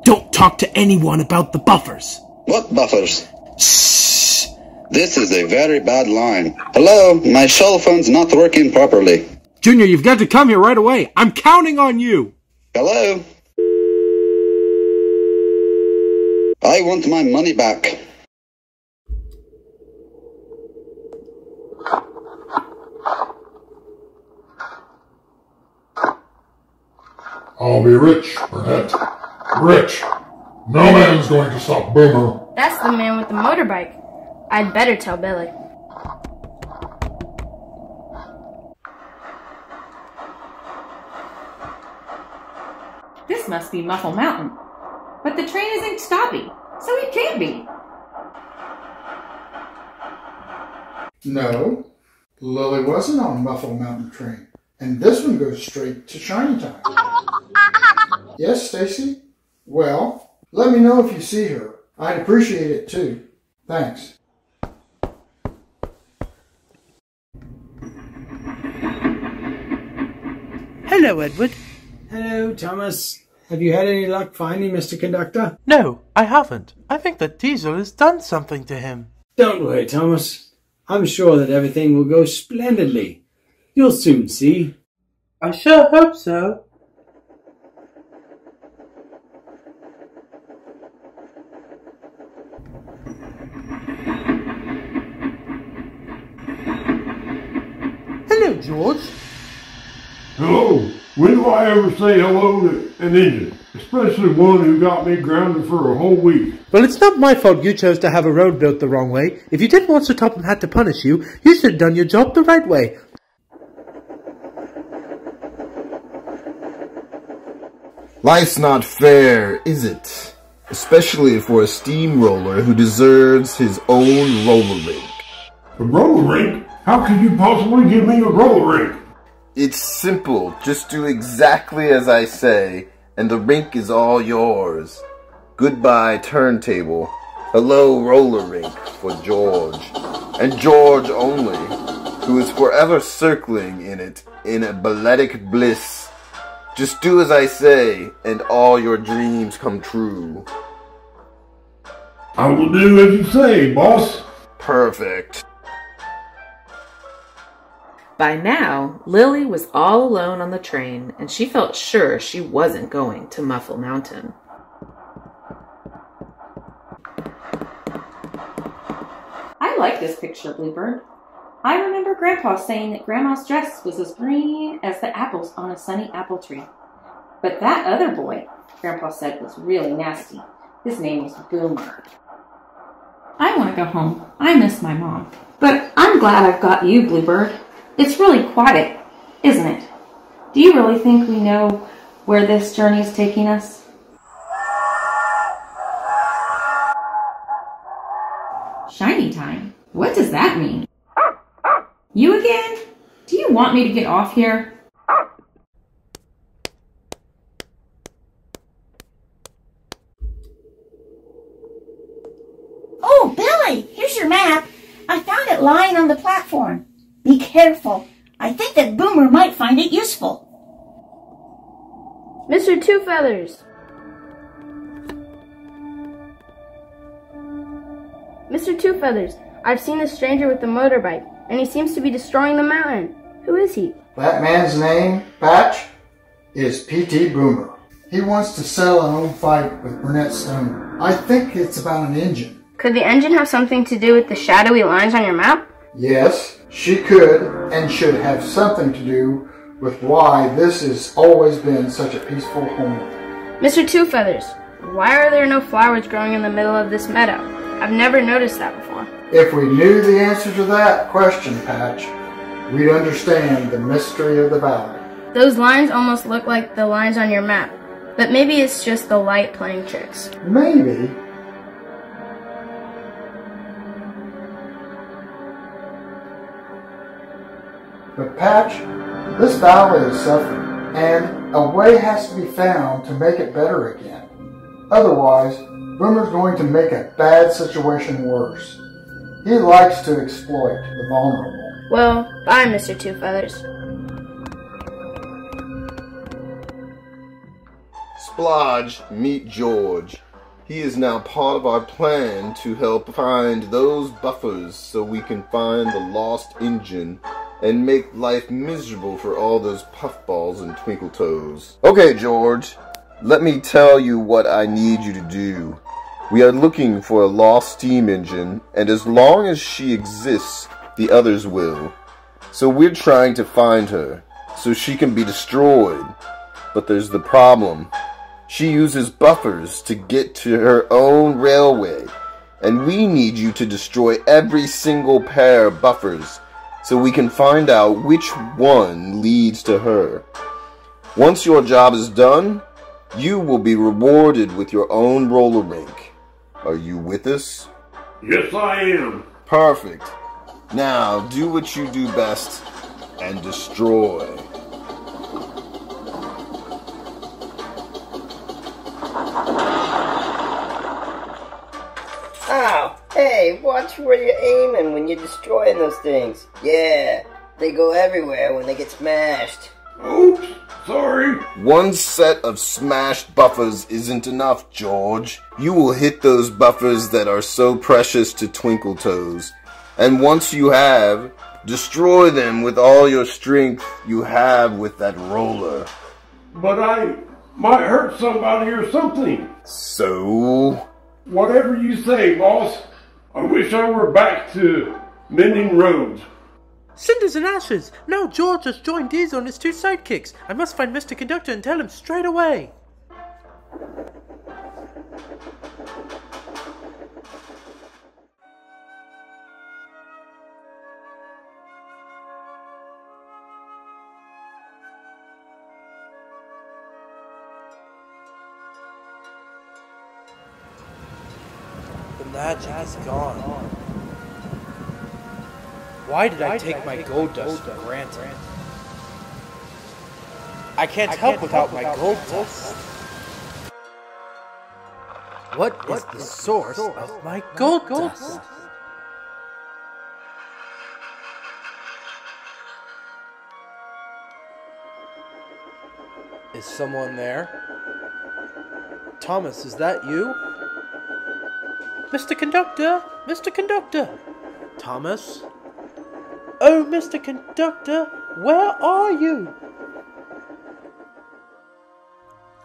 don't talk to anyone about the buffers. What buffers? Shh. This is a very bad line. Hello, my cell phone's not working properly. Junior, you've got to come here right away. I'm counting on you. Hello? I want my money back. I'll be rich, Burnett. Rich. No man's going to stop Boomer. That's the man with the motorbike. I'd better tell Billy. This must be Muffle Mountain. But the train isn't stopping, so it can't be. No, Lily wasn't on Muffle Mountain train, and this one goes straight to Shiny Time. Yes, Stacy? Well, let me know if you see her. I'd appreciate it too. Thanks. Hello, Edward. Hello, Thomas. Have you had any luck finding Mr. Conductor? No, I haven't. I think that Diesel has done something to him. Don't worry, Thomas. I'm sure that everything will go splendidly. You'll soon see. I sure hope so. Hello, George. Hello. When do I ever say hello to an Indian? Especially one who got me grounded for a whole week. Well, it's not my fault you chose to have a road built the wrong way. If you didn't want Sir Topham Hatt to punish you, you should have done your job the right way. Life's not fair, is it? Especially for a steamroller who deserves his own roller rink. A roller rink? How could you possibly give me a roller rink? It's simple. Just do exactly as I say, and the rink is all yours. Goodbye, turntable. Hello, roller rink for George. And George only, who is forever circling in it in a balletic bliss. Just do as I say, and all your dreams come true. I will do as you say, boss. Perfect. By now, Lily was all alone on the train, and she felt sure she wasn't going to Muffle Mountain. I like this picture, Bluebird. I remember Grandpa saying that Grandma's dress was as green as the apples on a sunny apple tree. But that other boy, Grandpa said, was really nasty. His name was Boomer. I want to go home. I miss my mom. But I'm glad I've got you, Bluebird. It's really quiet, isn't it? Do you really think we know where this journey is taking us? Shiny time? What does that mean? You again? Do you want me to get off here? Oh, Billy, here's your map. I found it lying on the platform. Be careful. I think that Boomer might find it useful. Mr. Two Feathers! Mr. Two Feathers, I've seen a stranger with a motorbike, and he seems to be destroying the mountain. Who is he? That man's name, Patch, is P.T. Boomer. He wants to settle an old fight with Burnett Stone. I think it's about an engine. Could the engine have something to do with the shadowy lines on your map? Yes, she could and should have something to do with why this has always been such a peaceful home. Mr. Two Feathers, why are there no flowers growing in the middle of this meadow? I've never noticed that before. If we knew the answer to that question, Patch, we'd understand the mystery of the valley. Those lines almost look like the lines on your map, but maybe it's just the light playing tricks. Maybe. But Patch, this valley is suffering, and a way has to be found to make it better again. Otherwise, Boomer's going to make a bad situation worse. He likes to exploit the vulnerable. Well, bye, Mr. Two Feathers. Splodge, meet George. He is now part of our plan to help find those buffers so we can find the lost engine and make life miserable for all those puffballs and twinkle toes. Okay, George, let me tell you what I need you to do. We are looking for a lost steam engine, and as long as she exists, the others will. So we're trying to find her, so she can be destroyed. But there's the problem. She uses buffers to get to her own railway, and we need you to destroy every single pair of buffers so we can find out which one leads to her. Once your job is done, you will be rewarded with your own roller rink. Are you with us? Yes, I am. Perfect. Now, do what you do best and destroy. Ow! Hey, watch where you're aiming when you're destroying those things. Yeah, they go everywhere when they get smashed. Oops, sorry. One set of smashed buffers isn't enough, George. You will hit those buffers that are so precious to Twinkle Toes. And once you have, destroy them with all your strength you have with that roller. But I might hurt somebody or something. So? Whatever you say, boss. I wish I were back to mending roads. Cinders and ashes! Now George has joined Diesel and his two sidekicks. I must find Mr. Conductor and tell him straight away. Magic is gone. Why did I take my gold dust for granted? I can't help without my gold dust. What is the source of my gold dust? Is someone there? Thomas, is that you? Mr. Conductor! Mr. Conductor! Thomas? Oh, Mr. Conductor, where are you?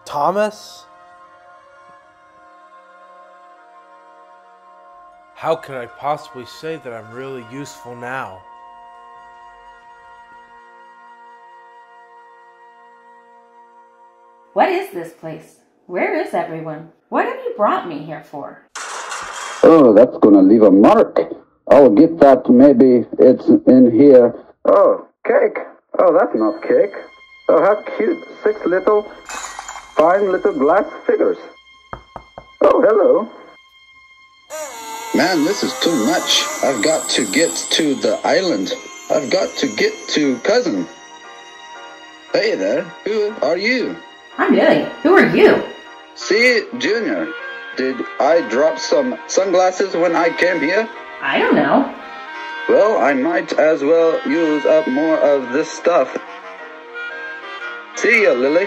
Thomas? How could I possibly say that I'm really useful now? What is this place? Where is everyone? What have you brought me here for? Oh, that's gonna leave a mark. I'll get that. Maybe it's in here. Oh, cake. Oh, that's not cake. Oh, how cute. Six little, fine little glass figures. Oh, hello. Man, this is too much. I've got to get to the island. I've got to get to cousin. Hey there, who are you? I'm Billy. Who are you? See, Junior, did I drop some sunglasses when I came here? I don't know. Well, I might as well use up more of this stuff. See ya, Lily.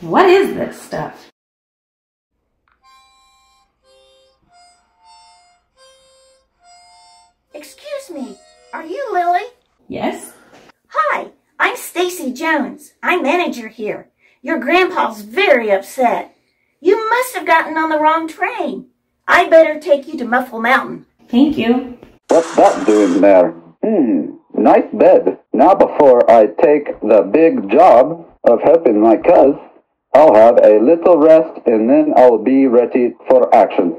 What is this stuff? Excuse me, are you Lily? Yes? Hi, I'm Stacy Jones. I'm manager here. Your grandpa's very upset. You must have gotten on the wrong train. I better take you to Muffle Mountain. Thank you. What's that doing there? Hmm, nice bed. Now before I take the big job of helping my cuz, I'll have a little rest and then I'll be ready for action.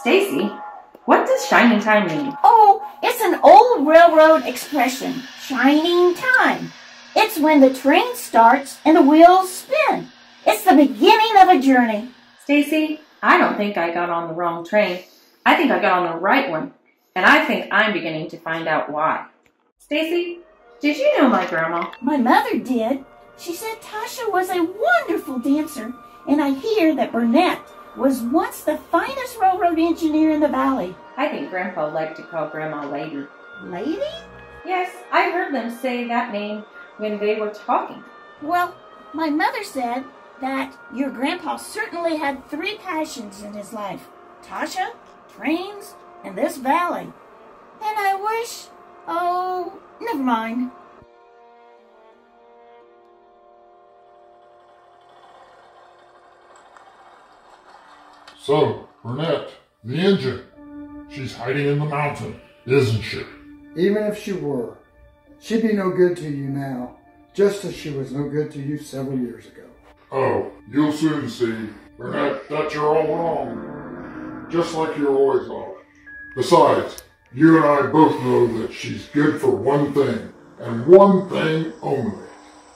Stacy, what does shining time mean? Oh, it's an old railroad expression. Shining time. It's when the train starts and the wheels spin. It's the beginning of a journey. Stacy, I don't think I got on the wrong train. I think I got on the right one. And I think I'm beginning to find out why. Stacy, did you know my grandma? My mother did. She said Tasha was a wonderful dancer, and I hear that Burnett was once the finest railroad engineer in the valley. I think Grandpa liked to call Grandma Lady. Lady? Yes, I heard them say that name when they were talking. Well, my mother said that your grandpa certainly had three passions in his life Tasha, trains, and this valley. And I wish. Oh, never mind. So, Burnett, the engine. She's hiding in the mountain, isn't she? Even if she were, she'd be no good to you now, just as she was no good to you several years ago. Oh, you'll soon see. Burnett, that you're all wrong. Just like you always are. Besides, You and I both know that she's good for one thing, and one thing only.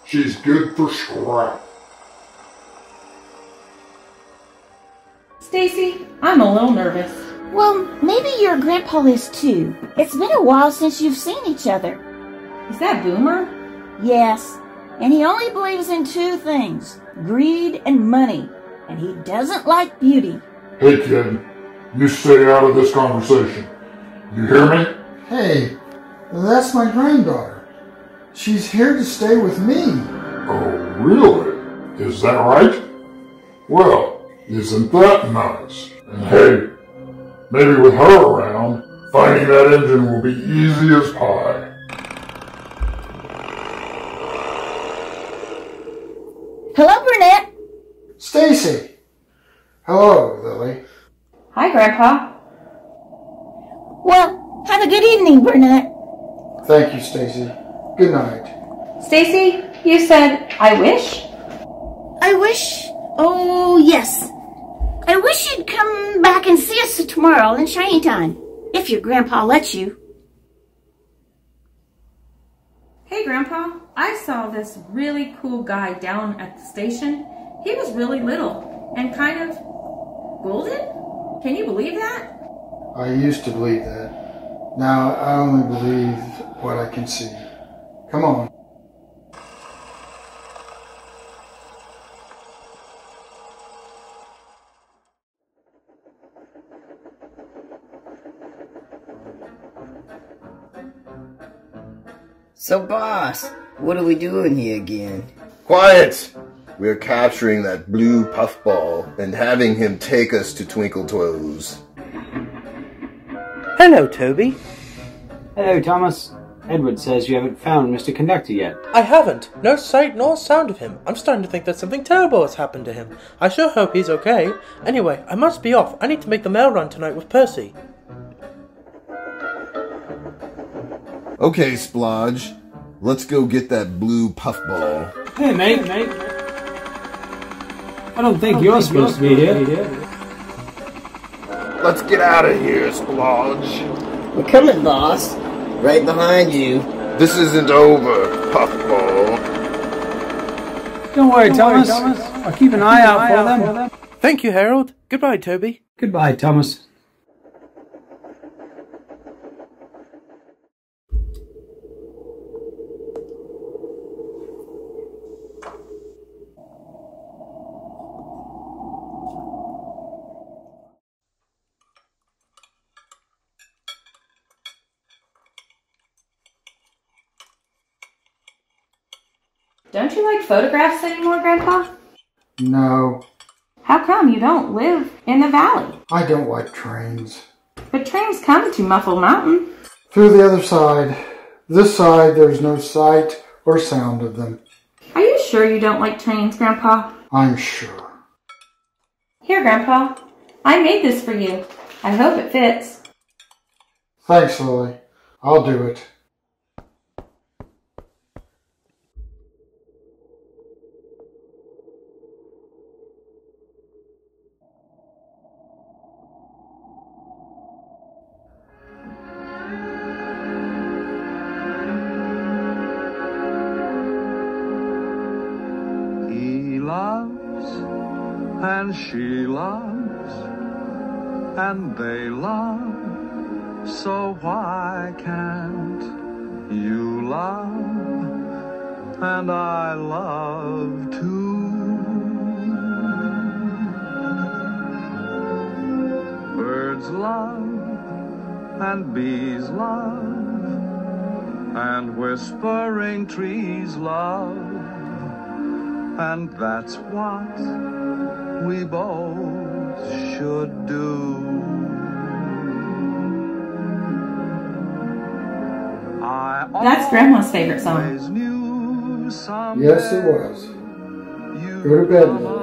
She's good for scrap. Stacy, I'm a little nervous. Well, maybe your grandpa is too. It's been a while since you've seen each other. Is that Boomer? Yes. And he only believes in two things greed and money. And he doesn't like beauty. Hey, kid, you stay out of this conversation. You hear me? Hey, that's my granddaughter. She's here to stay with me. Oh, really? Is that right? Well, isn't that nice? And hey, maybe with her around, finding that engine will be easy as pie. Hello, Burnett. Stacy. Hello, Lily. Hi, Grandpa. Well, have a good evening, Burnett. Thank you, Stacy. Good night. Stacy, you said, I wish? I wish. Oh, yes. I wish you'd come back and see us tomorrow in shiny time, if your grandpa lets you. Hey, Grandpa, I saw this really cool guy down at the station. He was really little and kind of golden. Can you believe that? I used to believe that. Now I only believe what I can see. Come on. So, boss, what are we doing here again? Quiet! We're capturing that blue puffball and having him take us to Twinkle Toes. Hello, Toby. Hello, Thomas. Edward says you haven't found Mr. Conductor yet. I haven't. No sight nor sound of him. I'm starting to think that something terrible has happened to him. I sure hope he's okay. Anyway, I must be off. I need to make the mail run tonight with Percy. Okay, Splodge. Let's go get that blue puffball. Hey, mate. mate. I don't think you're supposed to be here. Let's get out of here, Splodge. We're coming, boss. Right behind you. This isn't over, puffball. Don't worry, Thomas. I'll keep an eye out for them. Thank you, Harold. Goodbye, Toby. Goodbye, Thomas. Don't you like photographs anymore, Grandpa? No, How come you don't live in the valley? I don't like trains. But trains come to Muffle Mountain. Through the other side. This side, there's no sight or sound of them. Are you sure you don't like trains, Grandpa? I'm sure. Here, Grandpa. I made this for you. I hope it fits. Thanks, Lily. I'll do it. And she loves and they love. So why can't you love and I love too? Birds love and bees love and whispering trees love and that's what we both should do. I That's Grandma's favorite song. always knew someday Yes, it was. Go to bed, Lily.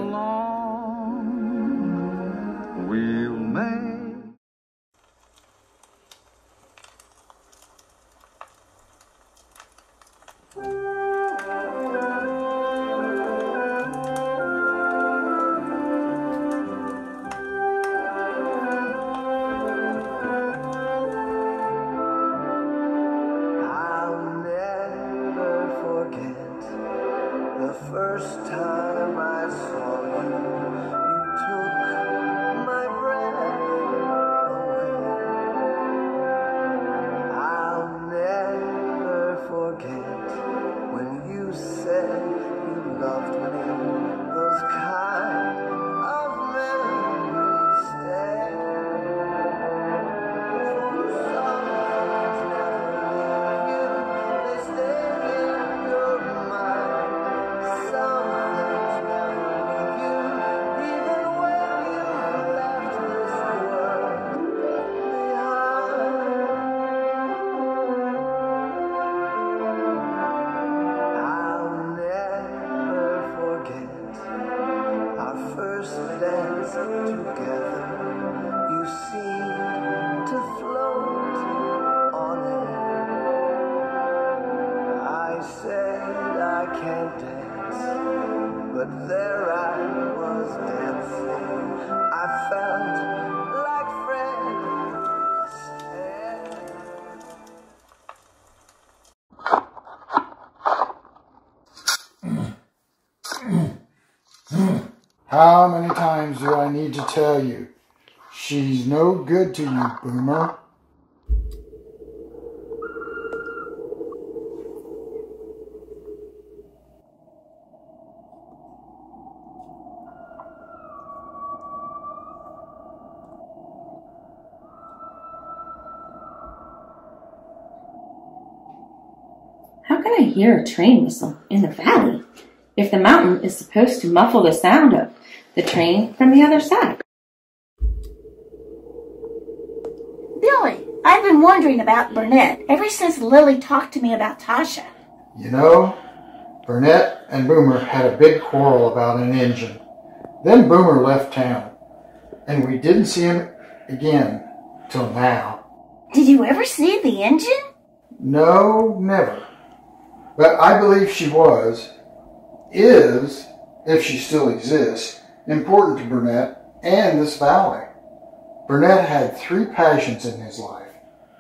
Tell you? She's no good to you, Boomer. How can I hear a train whistle in the valley if the mountain is supposed to muffle the sound of the train from the other side? Billy, I've been wondering about Burnett ever since Lily talked to me about Tasha. You know, Burnett and Boomer had a big quarrel about an engine. Then Boomer left town, and we didn't see him again till now. Did you ever see the engine? No, never. But I believe she was, is, if she still exists, important to Burnett and this valley. Burnett had three passions in his life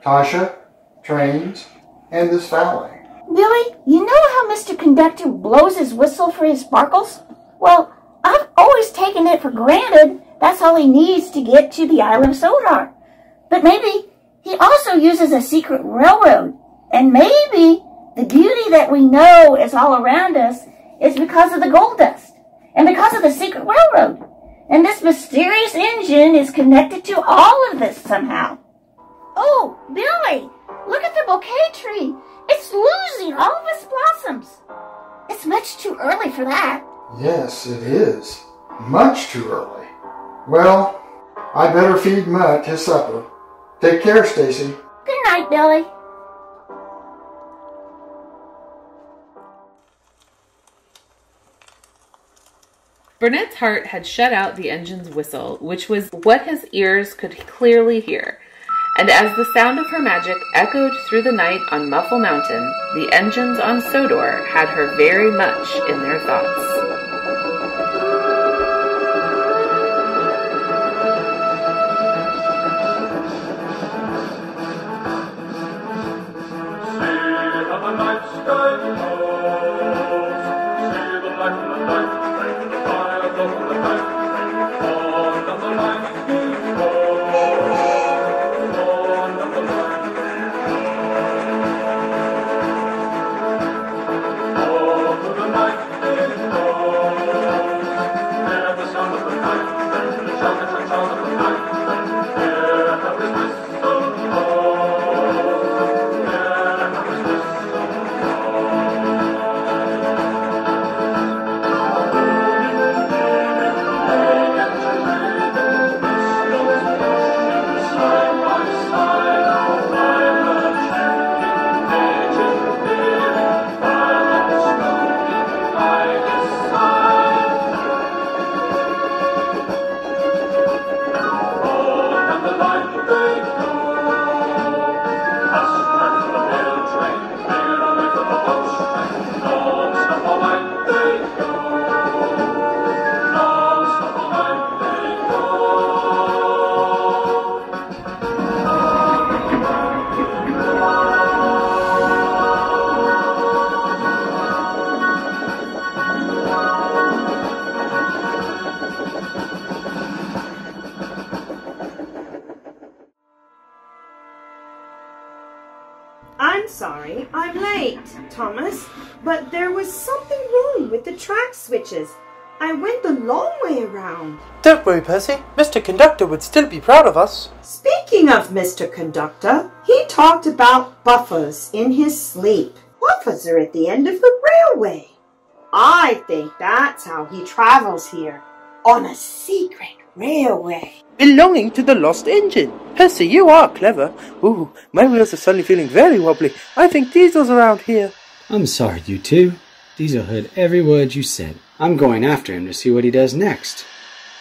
Tasha, trains, and this valley. Billy, you know how Mr. Conductor blows his whistle for his sparkles? Well, I've always taken it for granted that's all he needs to get to the island of Sodor. But maybe he also uses a secret railroad. And maybe the beauty that we know is all around us is because of the gold dust and because of the secret railroad. And this mysterious engine is connected to all of this somehow. Oh, Billy, look at the bouquet tree. It's losing all of its blossoms. It's much too early for that. Yes, it is. Much too early. Well, I better feed Mutt his supper. Take care, Stacy. Good night, Billy. Burnett's heart had shut out the engine's whistle, which was what his ears could clearly hear. And as the sound of her magic echoed through the night on Muffle Mountain, the engines on Sodor had her very much in their thoughts. Switches. I went the long way around. Don't worry, Percy. Mr. Conductor would still be proud of us. Speaking of Mr. Conductor, he talked about buffers in his sleep. Buffers are at the end of the railway. I think that's how he travels here, on a secret railway. Belonging to the lost engine. Percy, you are clever. Ooh, my wheels are suddenly feeling very wobbly. I think Diesel's around here. I'm sorry, you two. Diesel heard every word you said. I'm going after him to see what he does next.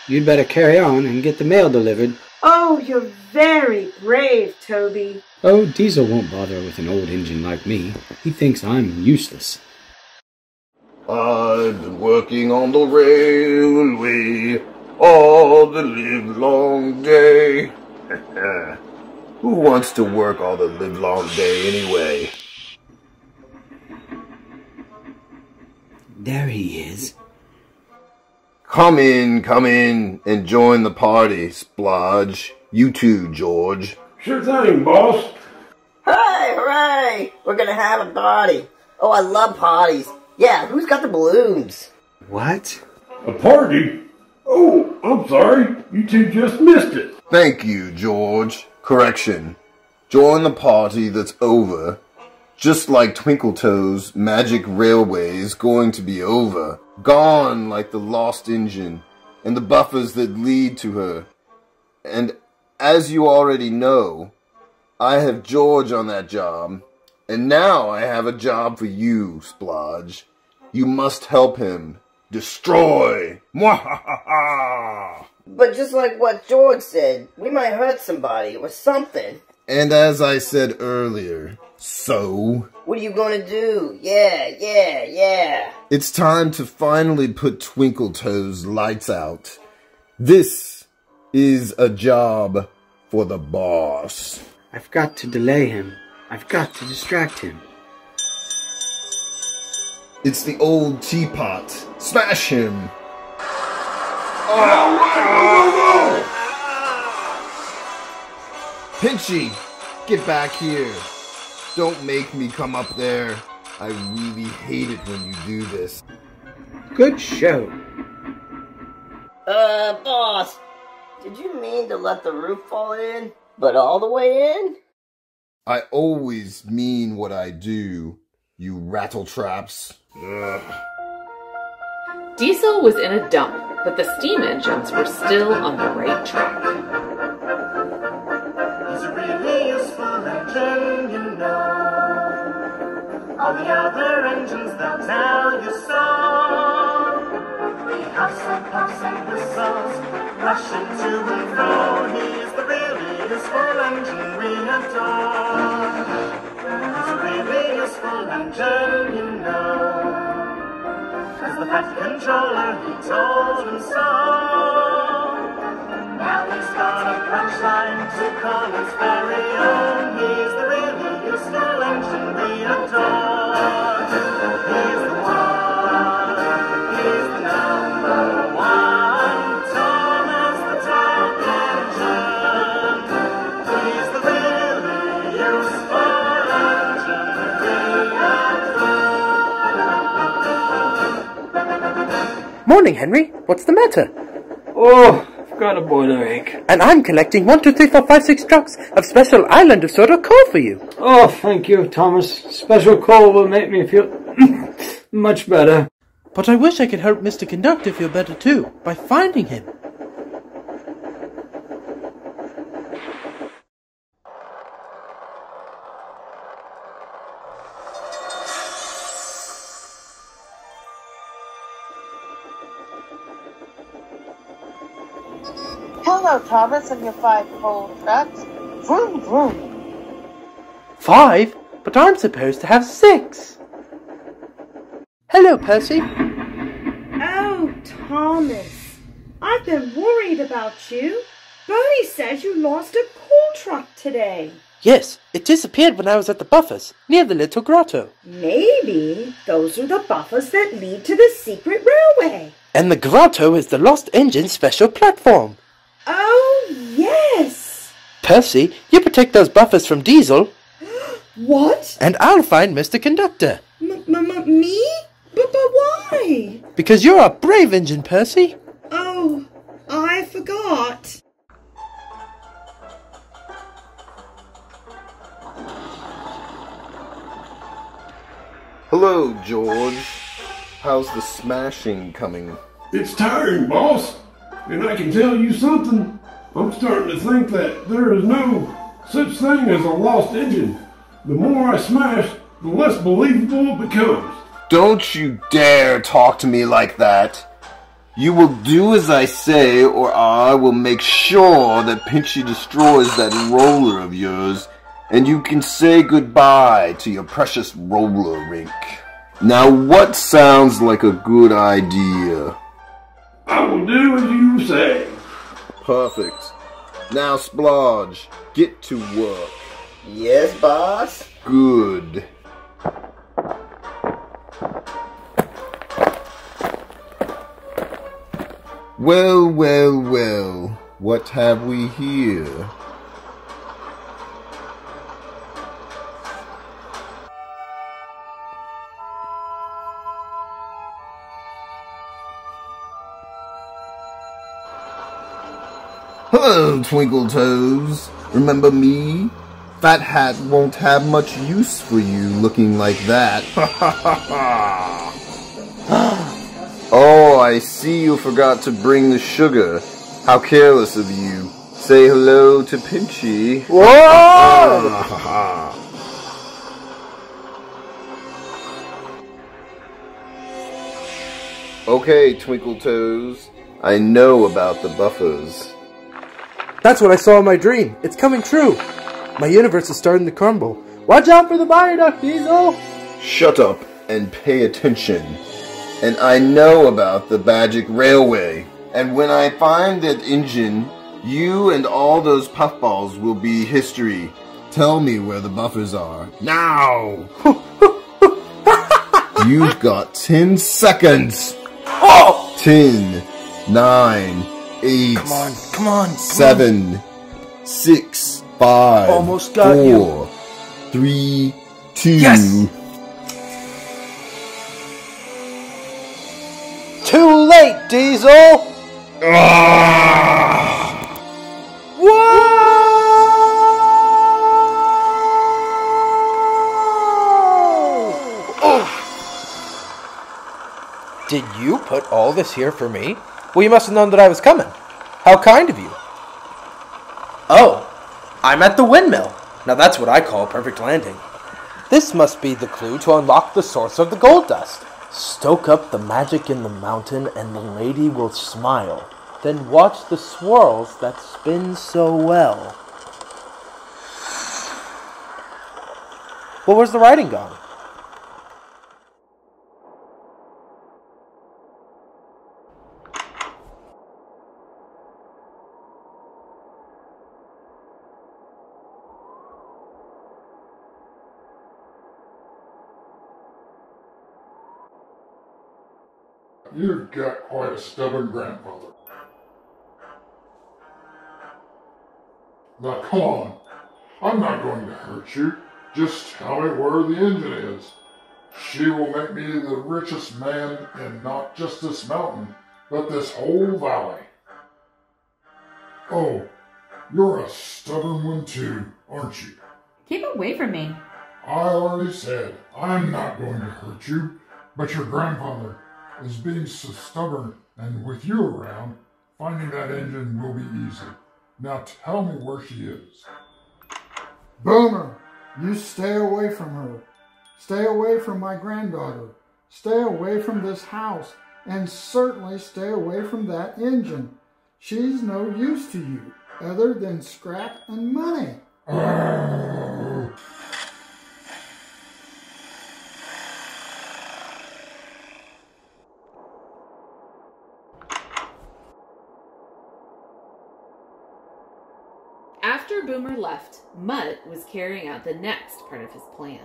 You'd better carry on and get the mail delivered. Oh, you're very brave, Toby. Oh, Diesel won't bother with an old engine like me. He thinks I'm useless. I've been working on the railway all the livelong day. Who wants to work all the livelong day anyway? There he is. Come in, come in, and join the party, Splodge. You too, George. Sure thing, boss. Hooray, hooray! We're gonna have a party. Oh, I love parties. Yeah, who's got the balloons? What? A party? Oh, I'm sorry. You two just missed it. Thank you, George. Correction. Join the party that's over. Just like Twinkletoes, Magic Railway is going to be over. Gone like the lost engine and the buffers that lead to her. And as you already know, I have George on that job. And now I have a job for you, Splodge. You must help him. Destroy! But just like what George said, we might hurt somebody or something. And as I said earlier, so? What are you gonna do? Yeah, yeah, yeah. It's time to finally put Twinkletoes lights out. This is a job for the boss. I've got to delay him. I've got to distract him. It's the old teapot. Smash him! Pinchy, get back here. Don't make me come up there. I really hate it when you do this. Good show. Uh, boss, did you mean to let the roof fall in? But all the way in? I always mean what I do, you rattletraps. Ugh. Diesel was in a dump, but the steam engines were still on the right track. All the other engines, they'll tell you so. He huffs and puffs and whistles, rushing to and fro. He's the really useful engine we adore. He's a really useful engine, you know. As the fat controller, he told him so. Now he's got a punchline to call his very own. He's the really useful engine we adore. He's the one. He's the number one. Thomas the Tank Engine. He's the really useful engine we adore. Morning, Henry. What's the matter? Oh, I've got a boiler ache. And I'm collecting one, two, three, four, five, six trucks of special island of Sodor coal for you. Oh, thank you, Thomas. Special coal will make me feel much better. But I wish I could help Mr. Conductor feel better too, by finding him. Hello, Thomas, and your five coal trucks. Vroom, vroom. Five? But I'm supposed to have six. Hello, Percy. Oh, Thomas, I've been worried about you. Bertie says you lost a coal truck today. Yes, it disappeared when I was at the buffers, near the little grotto. Maybe those are the buffers that lead to the secret railway. And the grotto is the lost engine special platform. Oh, yes. Percy, you protect those buffers from Diesel, What? and I'll find Mr. Conductor. M- m- m- me? But, but why? Because you're a brave engine, Percy. Oh, I forgot. Hello, George. How's the smashing coming? It's tiring, boss. And I can tell you something. I'm starting to think that there is no such thing as a lost engine. The more I smash, the less believable it becomes. Don't you dare talk to me like that. You will do as I say, or I will make sure that Pinchy destroys that roller of yours, and you can say goodbye to your precious roller rink. Now, what sounds like a good idea? I will do as you say. Perfect. Now, Splodge, get to work. Yes, boss? Good. Well, well, well. What have we here? Hello, Twinkle Toes. Remember me? Fat Hat won't have much use for you looking like that. oh, I see you forgot to bring the sugar. How careless of you. Say hello to Pinchy. Whoa! okay, Twinkle Toes. I know about the buffers. That's what I saw in my dream. It's coming true. My universe is starting to crumble. Watch out for the viaduct, Diesel! Shut up and pay attention. And I know about the Magic Railway. And when I find that engine, you and all those puffballs will be history. Tell me where the buffers are. Now! You've got 10 seconds. Oh! 10, 9, 8, Come on, come on. 7, 6, 5, Almost got you. 3, 2, Yes! Too late, Diesel! Ah! Did you put all this here for me? Well, you must have known that I was coming. How kind of you. Oh, I'm at the windmill. Now that's what I call a perfect landing. This must be the clue to unlock the source of the gold dust. Stoke up the magic in the mountain, and the lady will smile. Then watch the swirls that spin so well. Well, where's the writing gone? You've got quite a stubborn grandfather. Now come on. I'm not going to hurt you. Just tell me where the engine is. She will make me the richest man in not just this mountain, but this whole valley. Oh, you're a stubborn one too, aren't you? Keep away from me. I already said I'm not going to hurt you, but your grandfather is being so stubborn, and with you around, finding that engine will be easy. Now tell me where she is. Boomer, you stay away from her. Stay away from my granddaughter. Stay away from this house. And certainly stay away from that engine. She's no use to you, other than scrap and money. After Boomer left, Mutt was carrying out the next part of his plan.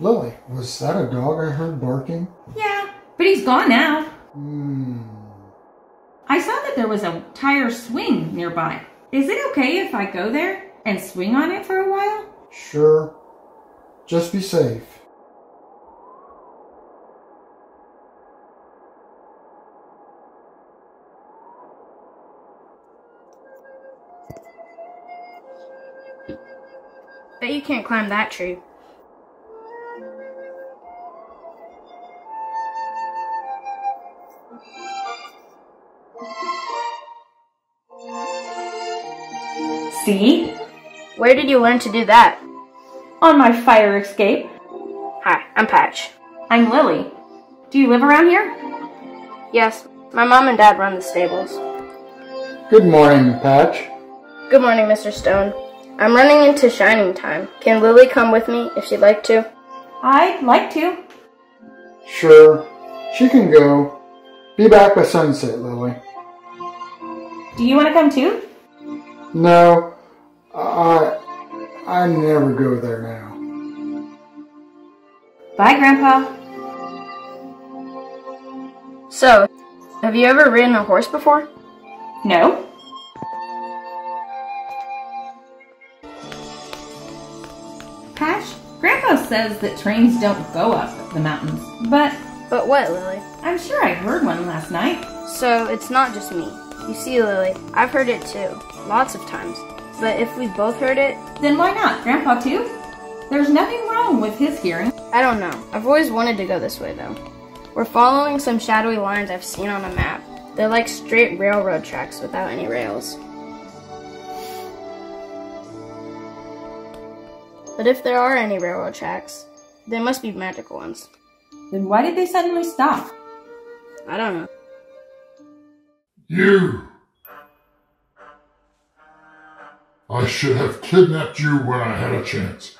Lily, was that a dog I heard barking? Yeah, but he's gone now. Hmm. I saw that there was a tire swing nearby. Is it okay if I go there and swing on it for a while? Sure. Just be safe. Bet you can't climb that tree. See? Where did you learn to do that? On my fire escape. Hi, I'm Patch. I'm Lily. Do you live around here? Yes, my mom and dad run the stables. Good morning, Patch. Good morning, Mr. Stone. I'm running into shining time. Can Lily come with me if she'd like to? I'd like to. Sure, she can go. Be back by sunset, Lily. Do you want to come too? No, I I never go there now. Bye, Grandpa. So, have you ever ridden a horse before? No. Patch, Grandpa says that trains don't go up the mountains, but. But what, Lily? I'm sure I heard one last night. So, it's not just me. You see, Lily, I've heard it too. Lots of times. But if we both heard it. Then why not? Grandpa, too? There's nothing wrong with his hearing. I don't know. I've always wanted to go this way, though. We're following some shadowy lines I've seen on a map. They're like straight railroad tracks without any rails. But if there are any railroad tracks, they must be magical ones. Then why did they suddenly stop? I don't know. You! I should have kidnapped you when I had a chance.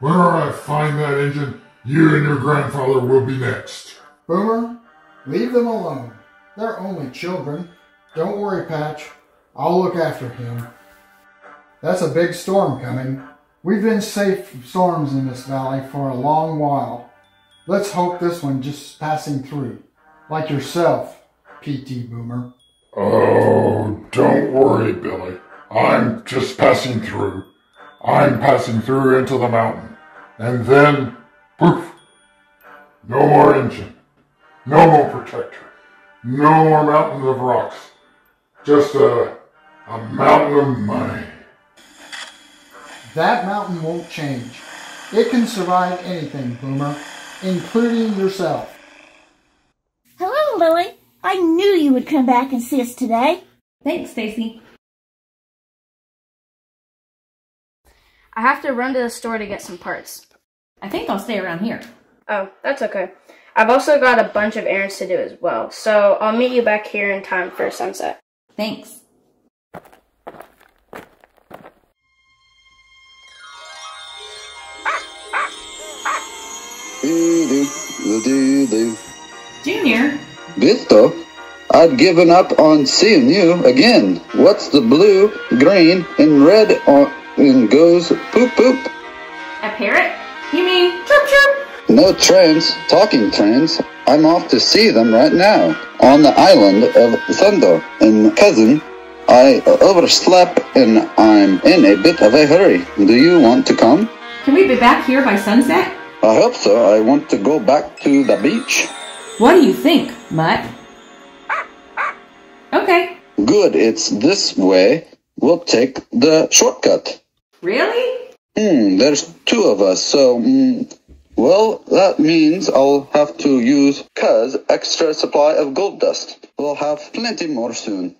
Whenever I find that engine, you and your grandfather will be next. Boomer, leave them alone. They're only children. Don't worry, Patch. I'll look after him. That's a big storm coming. We've been safe from storms in this valley for a long while. Let's hope this one just passing through. Like yourself, PT Boomer. Oh, don't worry, Billy. I'm just passing through. I'm passing through into the mountain. And then, poof! No more engine. No more protector. No more mountains of rocks. Just a, a mountain of money. That mountain won't change. It can survive anything, Boomer, including yourself. Hello, Lily. I knew you would come back and see us today. Thanks, Stacy. I have to run to the store to get some parts. I think I'll stay around here. Oh, that's okay. I've also got a bunch of errands to do as well, so I'll meet you back here in time for sunset. Thanks. Junior? Visto, I'd given up on seeing you again. What's the blue, green, and red on and goes poop poop? A parrot? You mean chirp chirp? No trains, talking trains. I'm off to see them right now on the island of Thunder. And cousin, I overslept and I'm in a bit of a hurry. Do you want to come? Can we be back here by sunset? I hope so. I want to go back to the beach. What do you think, Mutt? Okay. Good, it's this way. We'll take the shortcut. Really? Hmm, there's two of us, so, mm, well, that means I'll have to use Cuz extra supply of gold dust. We'll have plenty more soon.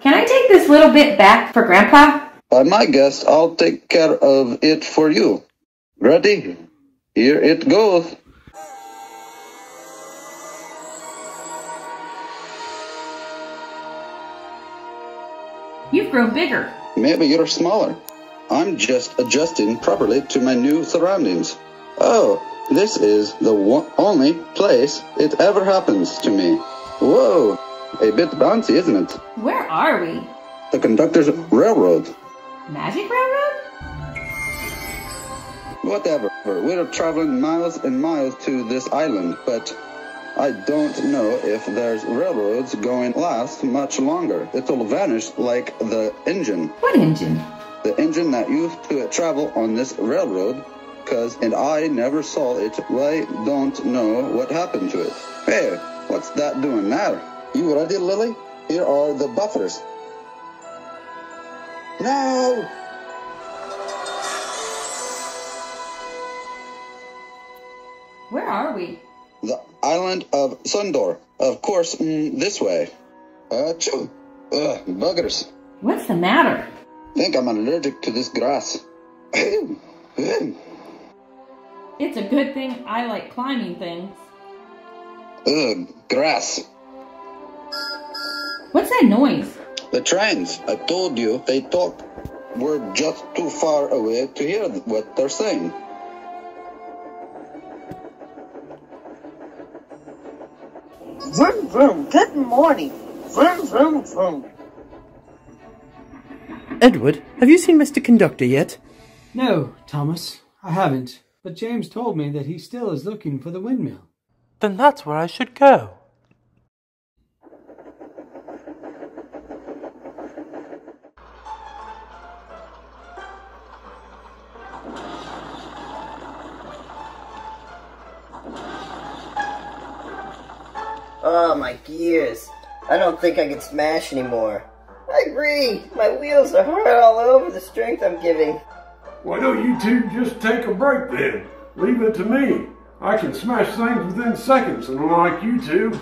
Can I take this little bit back for Grandpa? By my guess, I'll take care of it for you. Ready? Here it goes. You've grown bigger. Maybe you're smaller. I'm just adjusting properly to my new surroundings. Oh, this is the only place it ever happens to me. Whoa, a bit bouncy, isn't it? Where are we? The conductor's railroad. Magic Railroad? Whatever. We're traveling miles and miles to this island, but I don't know if there's railroads going last much longer. It'll vanish like the engine. What engine? The engine that used to travel on this railroad, cause and I never saw it. I don't know what happened to it. Hey, what's that doing now? You ready, Lily? Here are the buffers. No! Where are we? The island of Sodor. Of course, mm, this way. Achoo. Ugh, buggers. What's the matter? Think I'm allergic to this grass. It's a good thing I like climbing things. Ugh, grass. What's that noise? The trains, I told you, they talk. We're just too far away to hear what they're saying. Vroom, vroom. Good morning. Vroom, vroom, vroom. Edward, have you seen Mr. Conductor yet? No, Thomas, I haven't. But James told me that he still is looking for the windmill. Then that's where I should go. Oh, my gears. I don't think I can smash anymore. I agree. My wheels are hard all over the strength I'm giving. Why don't you two just take a break then? Leave it to me. I can smash things within seconds, and unlike you two.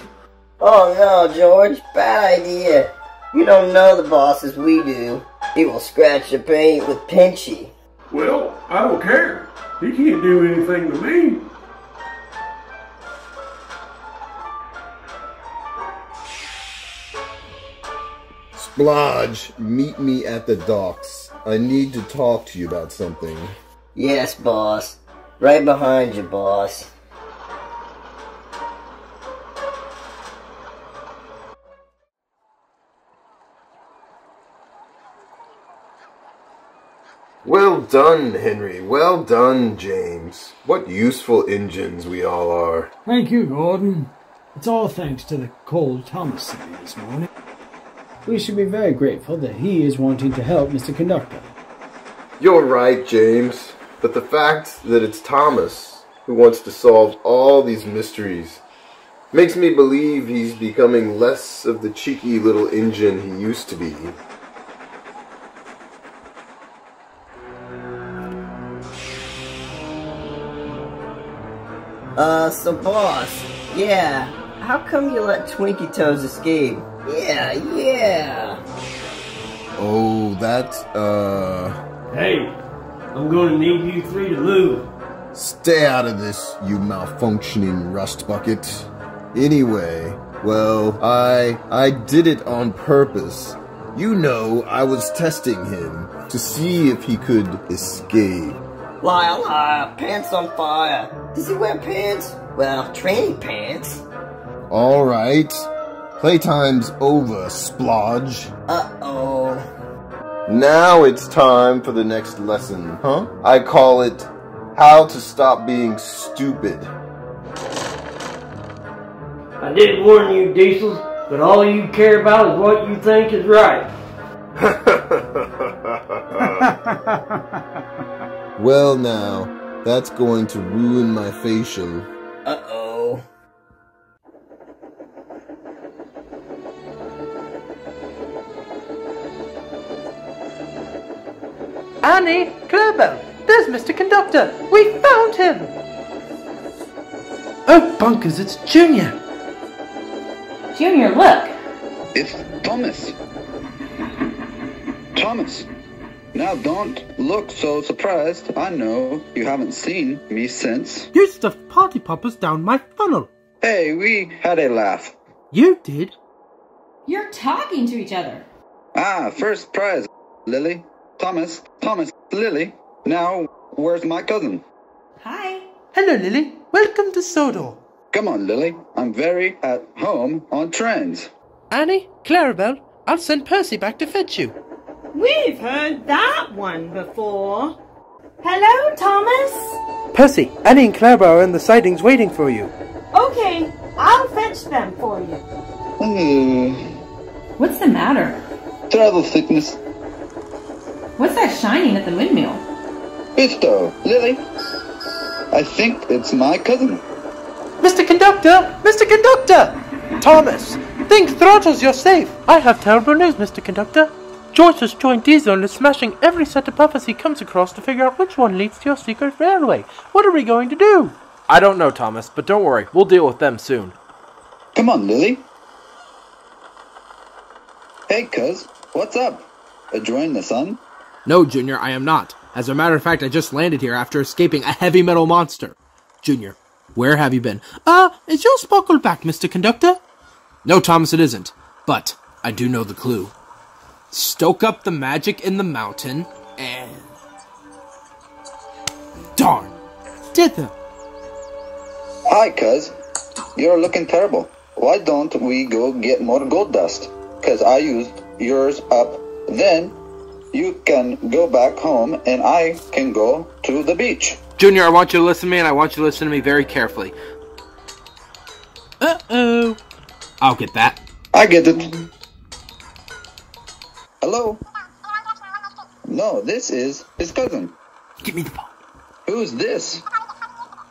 Oh no, George. Bad idea. You don't know the boss as we do. He will scratch the paint with Pinchy. Well, I don't care. He can't do anything to me. Splodge, meet me at the docks. I need to talk to you about something. Yes, boss. Right behind you, boss. Well done, Henry. Well done, James. What useful engines we all are. Thank you, Gordon. It's all thanks to the cold Thomas this morning. We should be very grateful that he is wanting to help Mr. Conductor. You're right, James. But the fact that it's Thomas who wants to solve all these mysteries makes me believe he's becoming less of the cheeky little engine he used to be. Uh, so boss, yeah, how come you let Twinkie Toes escape? Yeah, yeah. Oh, that's, uh. Hey, I'm gonna need you three to move. Stay out of this, you malfunctioning rust bucket. Anyway, well, I I did it on purpose. You know, I was testing him to see if he could escape. Liar, liar, pants on fire. Does he wear pants? Well, training pants. All right. Playtime's over, Splodge. Uh-oh. Now it's time for the next lesson, huh? I call it How to Stop Being Stupid. I did warn you, Diesel, but all you care about is what you think is right. Well, now, that's going to ruin my facial. Annie, Clarabel, there's Mr. Conductor. We found him. Oh, bunkers, it's Junior. Junior, look. It's Thomas. Thomas. Now don't look so surprised. I know you haven't seen me since. You stuffed party poppers down my funnel. Hey, we had a laugh. You did. You're talking to each other. Ah, first prize, Lily. Thomas, Thomas, Lily. Now, where's my cousin? Hi. Hello, Lily. Welcome to Sodor. Come on, Lily. I'm very at home on trains. Annie, Clarabel, I'll send Percy back to fetch you. We've heard that one before. Hello, Thomas? Percy, Annie and Clarabel are in the sidings waiting for you. Okay, I'll fetch them for you. Hmm, What's the matter? travel sickness. What's that shining at the windmill? Bisto, Lily. I think it's my cousin. Mr. Conductor! Mr. Conductor! Thomas, think throttles you're safe. I have terrible news, Mr. Conductor. George has joined Diesel and is smashing every set of buffers he comes across to figure out which one leads to your secret railway. What are we going to do? I don't know, Thomas, but don't worry. We'll deal with them soon. Come on, Lily. Hey, cuz, what's up? Enjoying the sun? No, Junior, I am not. As a matter of fact, I just landed here after escaping a heavy metal monster. Junior, where have you been? Uh, is your sparkle back, Mr. Conductor? No, Thomas, it isn't. But I do know the clue. Stoke up the magic in the mountain and. Darn! Did them! Hi, cuz. You're looking terrible. Why don't we go get more gold dust? Cuz I used yours up. Then you can go back home and I can go to the beach. Junior, I want you to listen to me and I want you to listen to me very carefully. Uh oh. I'll get that. I get it. Hello? No, this is his cousin. Give me the phone. Who's this?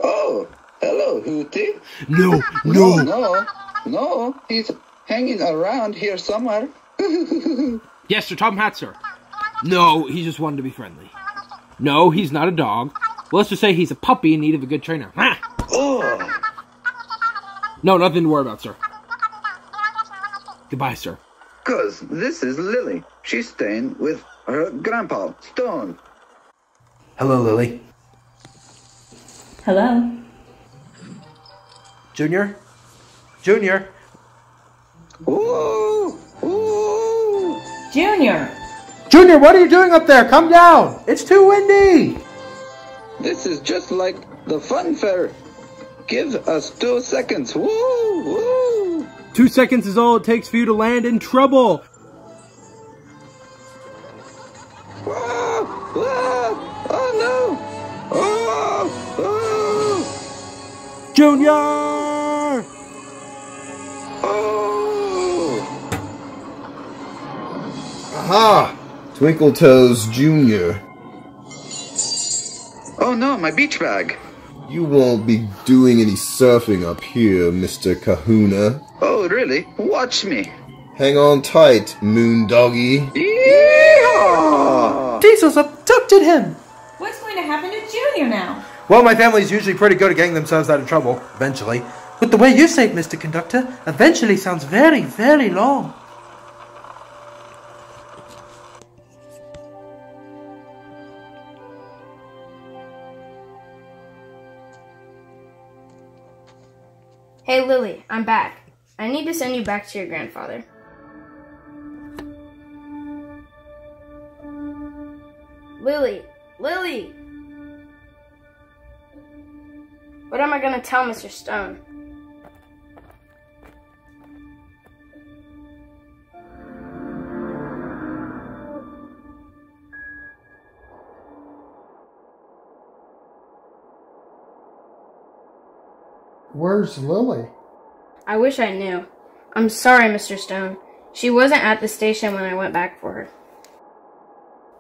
Oh, hello, Hootie. No, no, no, no. He's hanging around here somewhere. Yes, Sir Topham Hatt, sir. No, he just wanted to be friendly. No, he's not a dog. Let's just say he's a puppy in need of a good trainer. No, nothing to worry about, sir. Goodbye, sir. cuz this is Lily. She's staying with her grandpa, Stone. Hello, Lily. Hello. Junior? Junior? Ooh, ooh. Junior. Junior, what are you doing up there? Come down! It's too windy! This is just like the fun fair. Give us two seconds. Woo, woo. Two seconds is all it takes for you to land in trouble. Whoa, whoa. Oh no. Oh, oh. Junior! Oh. Aha! Twinkle Toes Jr. Oh no, my beach bag. You won't be doing any surfing up here, Mr. Kahuna. Oh really? Watch me. Hang on tight, Moon Doggy. Yeehaw! Diesel's abducted him! What's going to happen to Junior now? Well, my family's usually pretty good at getting themselves out of trouble, eventually. But the way you say it, Mr. Conductor, eventually sounds very, very long. Hey Lily, I'm back. I need to send you back to your grandfather. Lily, Lily! What am I gonna tell Mr. Stone? Where's Lily? I wish I knew. I'm sorry, Mr. Stone. She wasn't at the station when I went back for her.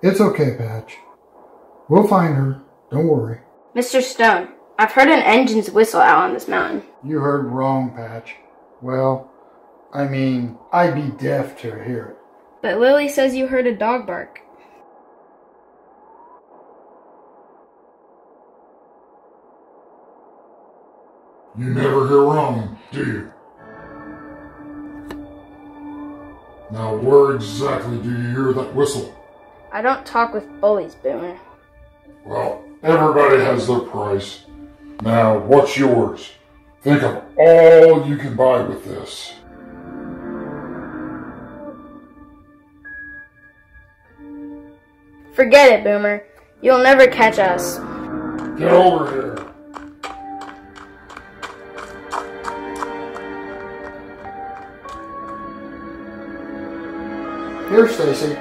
It's okay, Patch. We'll find her. Don't worry. Mr. Stone, I've heard an engine's whistle out on this mountain. You heard wrong, Patch. Well, I mean, I'd be deaf to hear it. But Lily says you heard a dog bark. You never hear wrong, do you? Now, where exactly do you hear that whistle? I don't talk with bullies, Boomer. Well, everybody has their price. Now, what's yours? Think of all you can buy with this. Forget it, Boomer. You'll never catch us. Get over here. Here, Stacy.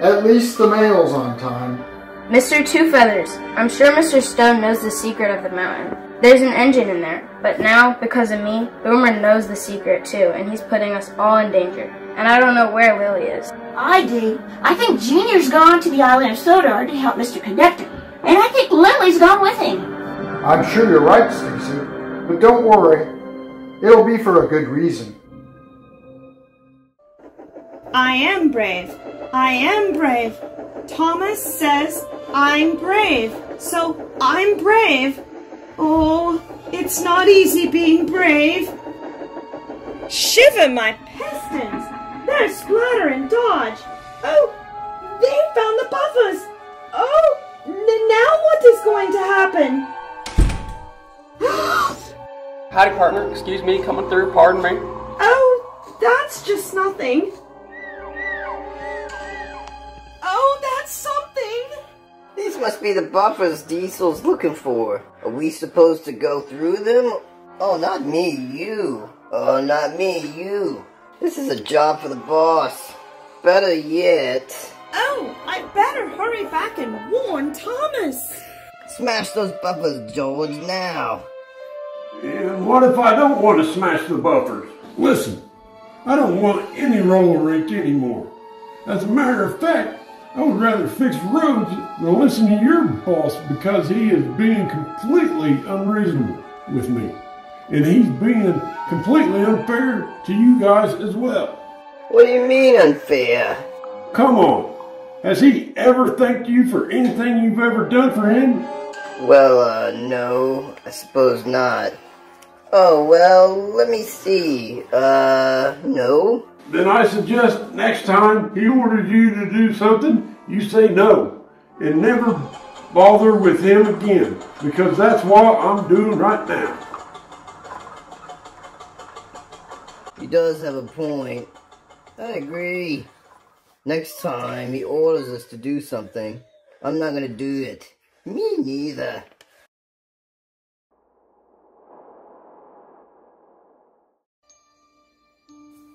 At least the mail's on time. Mr. Two Feathers, I'm sure Mr. Stone knows the secret of the mountain. There's an engine in there, but now, because of me, Boomer knows the secret too, and he's putting us all in danger. And I don't know where Lily is. I do. I think Junior's gone to the island of Sodor to help Mr. Conductor. And I think Lily's gone with him. I'm sure you're right, Stacy. But don't worry. It'll be for a good reason. I am brave. I am brave. Thomas says I'm brave. So I'm brave. Oh, it's not easy being brave. Shiver my pistons! There's Splatter and Dodge. Oh, they found the buffers. Oh, n- now what is going to happen? Howdy, partner. Excuse me, coming through. Pardon me. Oh, that's just nothing. Oh, must be the buffers Diesel's looking for. Are we supposed to go through them? Oh, not me, you. Oh, not me, you. This is a job for the boss. Better yet, Oh, I better hurry back and warn Thomas. smash those buffers, George, now. And what if I don't want to smash the buffers? Listen, I don't want any roller rink anymore. As a matter of fact, I would rather fix roads than listen to your boss because he is being completely unreasonable with me. And he's being completely unfair to you guys as well. What do you mean unfair? Come on. Has he ever thanked you for anything you've ever done for him? Well, uh, no, I suppose not. Oh, well, let me see. Uh, no. Then I suggest next time he orders you to do something, you say no. And never bother with him again. Because that's what I'm doing right now. He does have a point. I agree. Next time he orders us to do something, I'm not gonna do it. Me neither.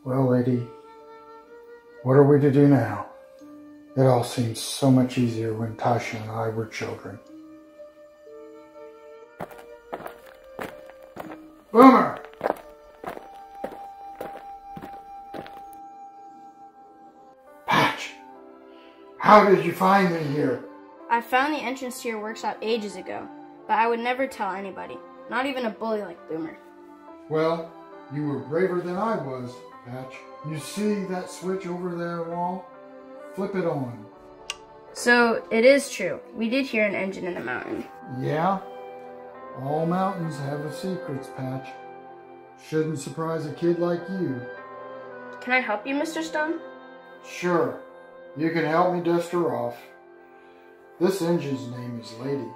Well, lady, what are we to do now? It all seems so much easier when Tasha and I were children. Boomer! Patch! How did you find me here? I found the entrance to your workshop ages ago, but I would never tell anybody, not even a bully like Boomer. Well, you were braver than I was, Patch. You see that switch over there wall? Flip it on. So it is true. We did hear an engine in the mountain. Yeah? All mountains have a secrets, Patch. Shouldn't surprise a kid like you. Can I help you, Mr. Stone? Sure. You can help me dust her off. This engine's name is Lady.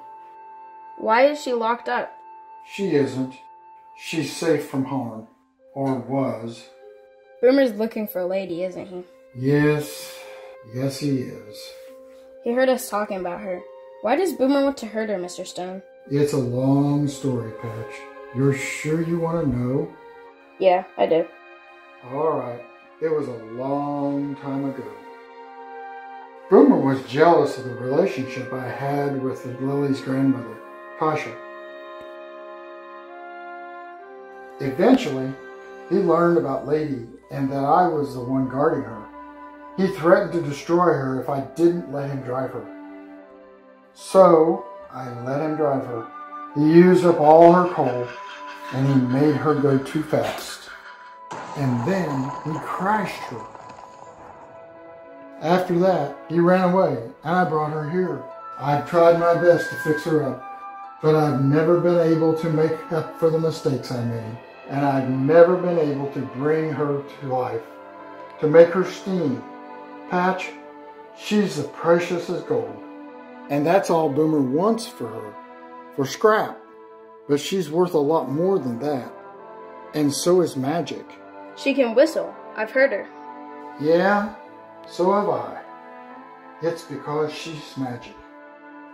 Why is she locked up? She isn't. She's safe from harm. Or was. Boomer's looking for a lady, isn't he? Yes. Yes, he is. He heard us talking about her. Why does Boomer want to hurt her, Mr. Stone? It's a long story, Patch. You're sure you want to know? Yeah, I do. Alright. It was a long time ago. Boomer was jealous of the relationship I had with Lily's grandmother, Tasha. Eventually, he learned about Lady and that I was the one guarding her. He threatened to destroy her if I didn't let him drive her. So, I let him drive her. He used up all her coal, and he made her go too fast. And then he crashed her. After that, he ran away, and I brought her here. I've tried my best to fix her up, but I've never been able to make up for the mistakes I made. And I've never been able to bring her to life, to make her steam. Patch, she's the precious as gold. And that's all Boomer wants for her, for scrap. But she's worth a lot more than that. And so is magic. She can whistle. I've heard her. Yeah, so have I. It's because she's magic.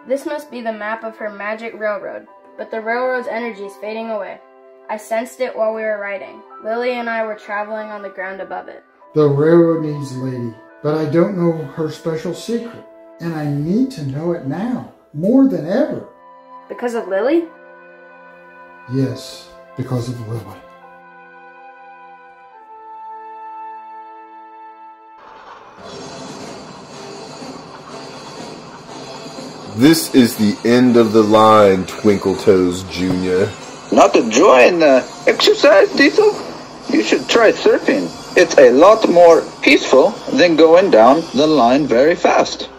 This must be the map of her magic railroad, but the railroad's energy is fading away. I sensed it while we were riding. Lily and I were traveling on the ground above it. The railroad needs Lady, but I don't know her special secret. And I need to know it now, more than ever. Because of Lily? Yes, because of Lily. This is the end of the line, Twinkle Toes Jr. Not to join uh, exercise, Diesel? You should try surfing. It's a lot more peaceful than going down the line very fast.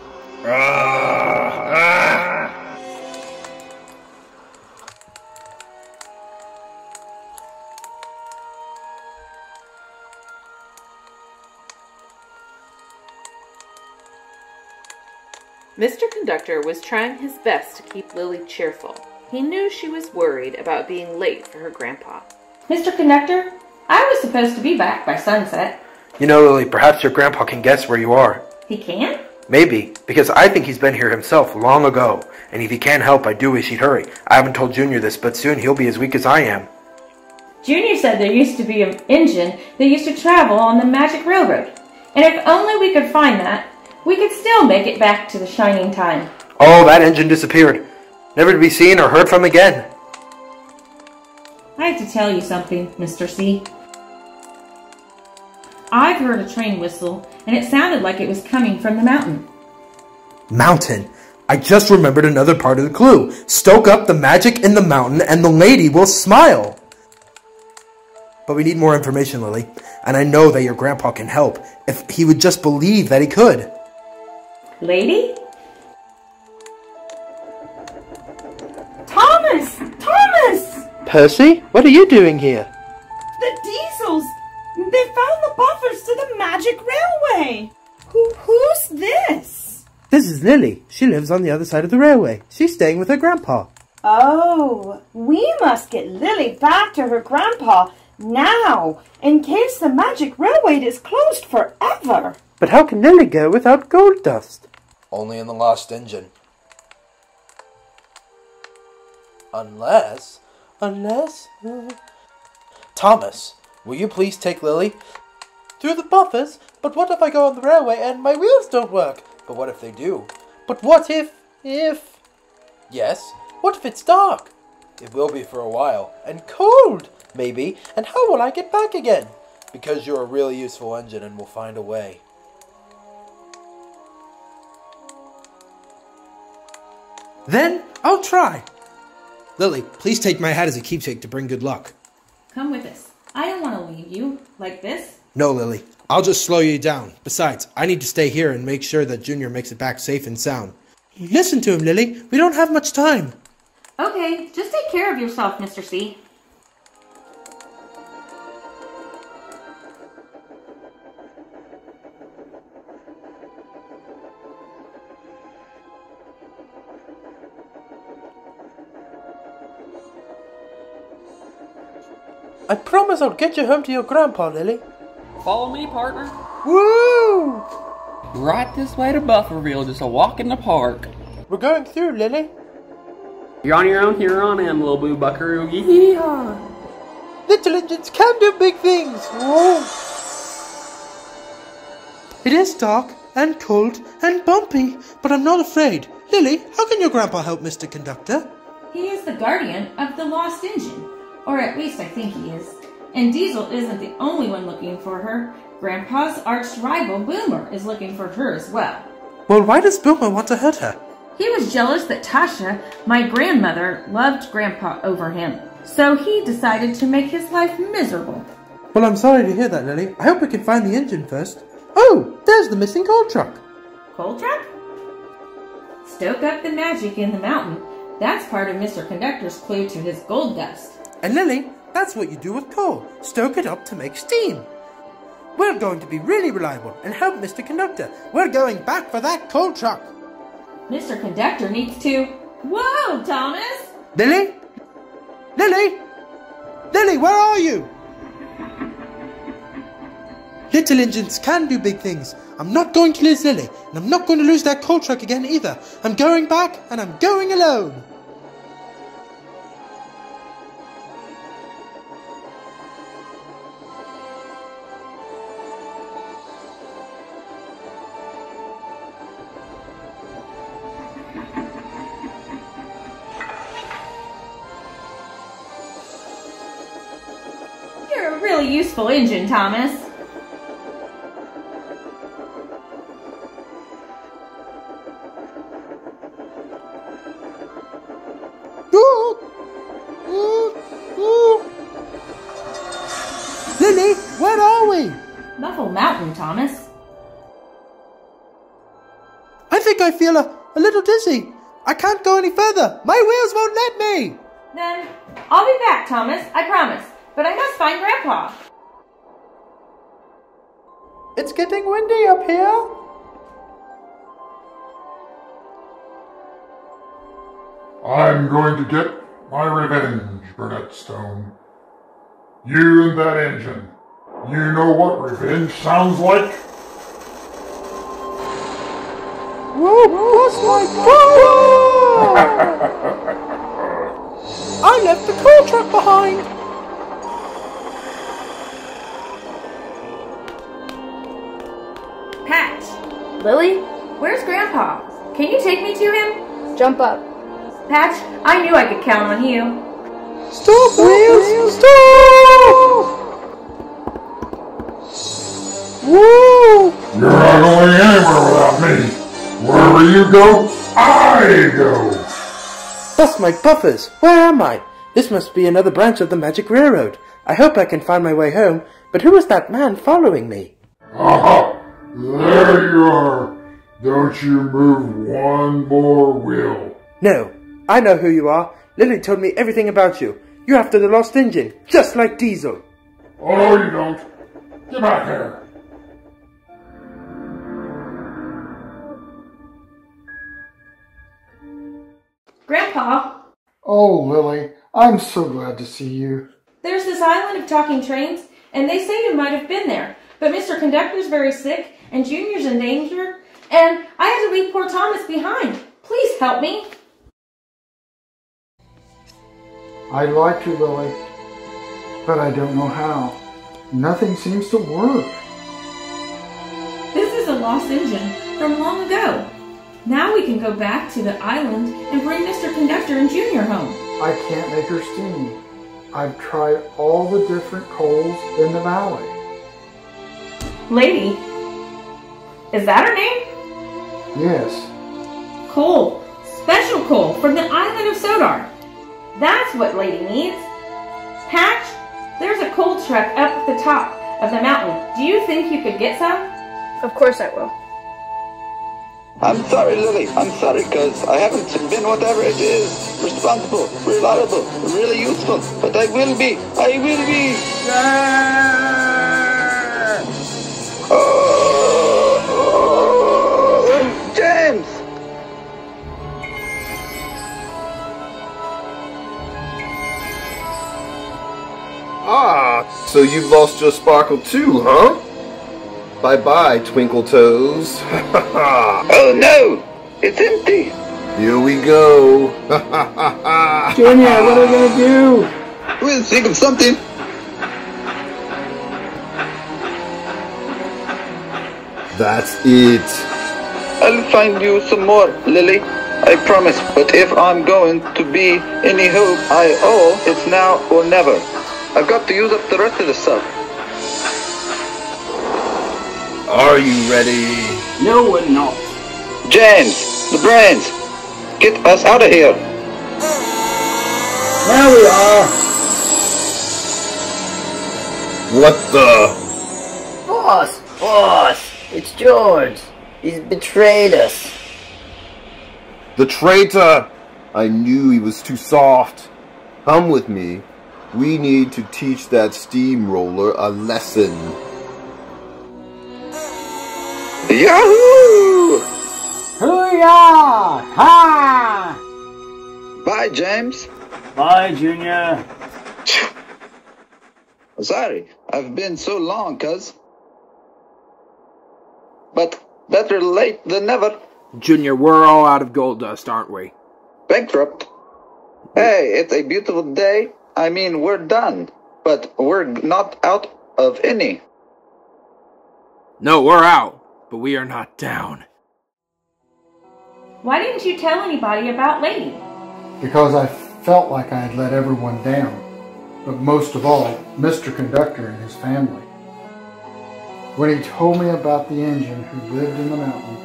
Mr. Conductor was trying his best to keep Lily cheerful. He knew she was worried about being late for her grandpa. Mr. Conductor, I was supposed to be back by sunset. You know, Lily, perhaps your grandpa can guess where you are. He can? Maybe, because I think he's been here himself long ago, and if he can't help, I do wish he'd hurry. I haven't told Junior this, but soon he'll be as weak as I am. Junior said there used to be an engine that used to travel on the Magic Railroad. And if only we could find that, we could still make it back to the shining time. Oh, that engine disappeared. Never to be seen or heard from again. I have to tell you something, Mr. C. I've heard a train whistle, and it sounded like it was coming from the mountain. Mountain. I just remembered another part of the clue. Stoke up the magic in the mountain and the lady will smile. But we need more information, Lily. And I know that your grandpa can help if he would just believe that he could. Lady? Percy, what are you doing here? The diesels! They found the buffers to the magic railway! Who, who's this? This is Lily. She lives on the other side of the railway. She's staying with her grandpa. Oh, we must get Lily back to her grandpa now, in case the magic railway is closed forever. But how can Lily go without gold dust? Only in the lost engine. Unless, unless... uh, Thomas, will you please take Lily? Through the buffers? But what if I go on the railway and my wheels don't work? But what if they do? But what if, if... Yes, what if it's dark? It will be for a while. And cold, maybe. And how will I get back again? Because you're a really useful engine and will find a way. Then I'll try. Lily, please take my hat as a keepsake to bring good luck. Come with us. I don't want to leave you like this. No, Lily. I'll just slow you down. Besides, I need to stay here and make sure that Junior makes it back safe and sound. Listen to him, Lily. We don't have much time. Okay, just take care of yourself, Mr. C. I promise I'll get you home to your grandpa, Lily. Follow me, partner. Woo! Right this way to Bufferville, just a walk in the park. We're going through, Lily. You're on your own here on in, little boo buckaroo. Yeehaw! Little engines can do big things. Whoa. It is dark and cold and bumpy, but I'm not afraid. Lily, how can your grandpa help Mr. Conductor? He is the guardian of the lost engine. Or at least I think he is. And Diesel isn't the only one looking for her. Grandpa's arch rival, Boomer, is looking for her as well. Well, why does Boomer want to hurt her? He was jealous that Tasha, my grandmother, loved Grandpa over him. So he decided to make his life miserable. Well, I'm sorry to hear that, Lily. I hope we can find the engine first. Oh, there's the missing coal truck. Coal truck? Stoke up the magic in the mountain. That's part of Mr. Conductor's clue to his gold dust. And Lily, that's what you do with coal. Stoke it up to make steam. We're going to be really reliable and help Mr. Conductor. We're going back for that coal truck. Mr. Conductor needs to. Whoa, Thomas! Lily? Lily? Lily, where are you? Little engines can do big things. I'm not going to lose Lily, and I'm not going to lose that coal truck again either. I'm going back, and I'm going alone. Useful engine, Thomas. Lily, where are we? Muffle Mountain, Thomas. I think I feel a, a little dizzy. I can't go any further. My wheels won't let me. Then I'll be back, Thomas. I promise. But I must find Grandpa. It's getting windy up here. I'm going to get my revenge, Burnett Stone. You and that engine. You know what revenge sounds like? Whoa, bless my I left the coal truck behind. Lily? Where's Grandpa? Can you take me to him? Jump up. Patch, I knew I could count on you. Stop, Wheels! Stop! Woo! You're not going anywhere without me. Wherever you go, I go. That's my buffers. Where am I? This must be another branch of the Magic Railroad. I hope I can find my way home. But who is that man following me? Aha! There you are. Don't you move one more wheel. No, I know who you are. Lily told me everything about you. You're after the lost engine, just like Diesel. Oh, no, you don't. Get back here. Grandpa, Oh, Lily, I'm so glad to see you. there's this island of talking trains, and they say you might have been there. But Mr. Conductor's very sick, and Junior's in danger, and I have to leave poor Thomas behind. Please help me. I'd like to, Lily, but I don't know how. Nothing seems to work. This is a lost engine from long ago. Now we can go back to the island and bring Mr. Conductor and Junior home. I can't make her steam. I've tried all the different coals in the valley. Lady, is that her name? Yes, Coal. Special coal from the island of Sodor. That's what Lady needs. Patch, there's a coal truck up at the top of the mountain. Do you think you could get some? Of course I will. I'm sorry, Lily. I'm sorry, cause I haven't been whatever it is. Responsible, reliable, really useful. But I will be. I will be. Oh, Ah, so you've lost your sparkle too, huh? Bye bye, Twinkle Toes. oh no! It's empty! Here we go. Junior, what are we gonna do? We'll think of something. That's it. I'll find you some more, Lily. I promise. But if I'm going to be any hope I owe, it's now or never. I've got to use up the rest of the stuff. Are you ready? No, we're not. James, the brains, get us out of here. There we are. What the? Boss, boss, it's George. He's betrayed us. The traitor! I knew he was too soft. Come with me. We need to teach that steamroller a lesson. Yahoo! Hoo-yah! Ha! Bye, James. Bye, Junior. Sorry, I've been so long, cuz. But better late than never. Junior, we're all out of gold dust, aren't we? Bankrupt. Hey, it's a beautiful day. I mean, we're done. But we're not out of any. No, we're out, but we are not down. Why didn't you tell anybody about Lady? because I felt like I had let everyone down, but most of all, Mr. Conductor and his family. When he told me about the engine who lived in the mountain,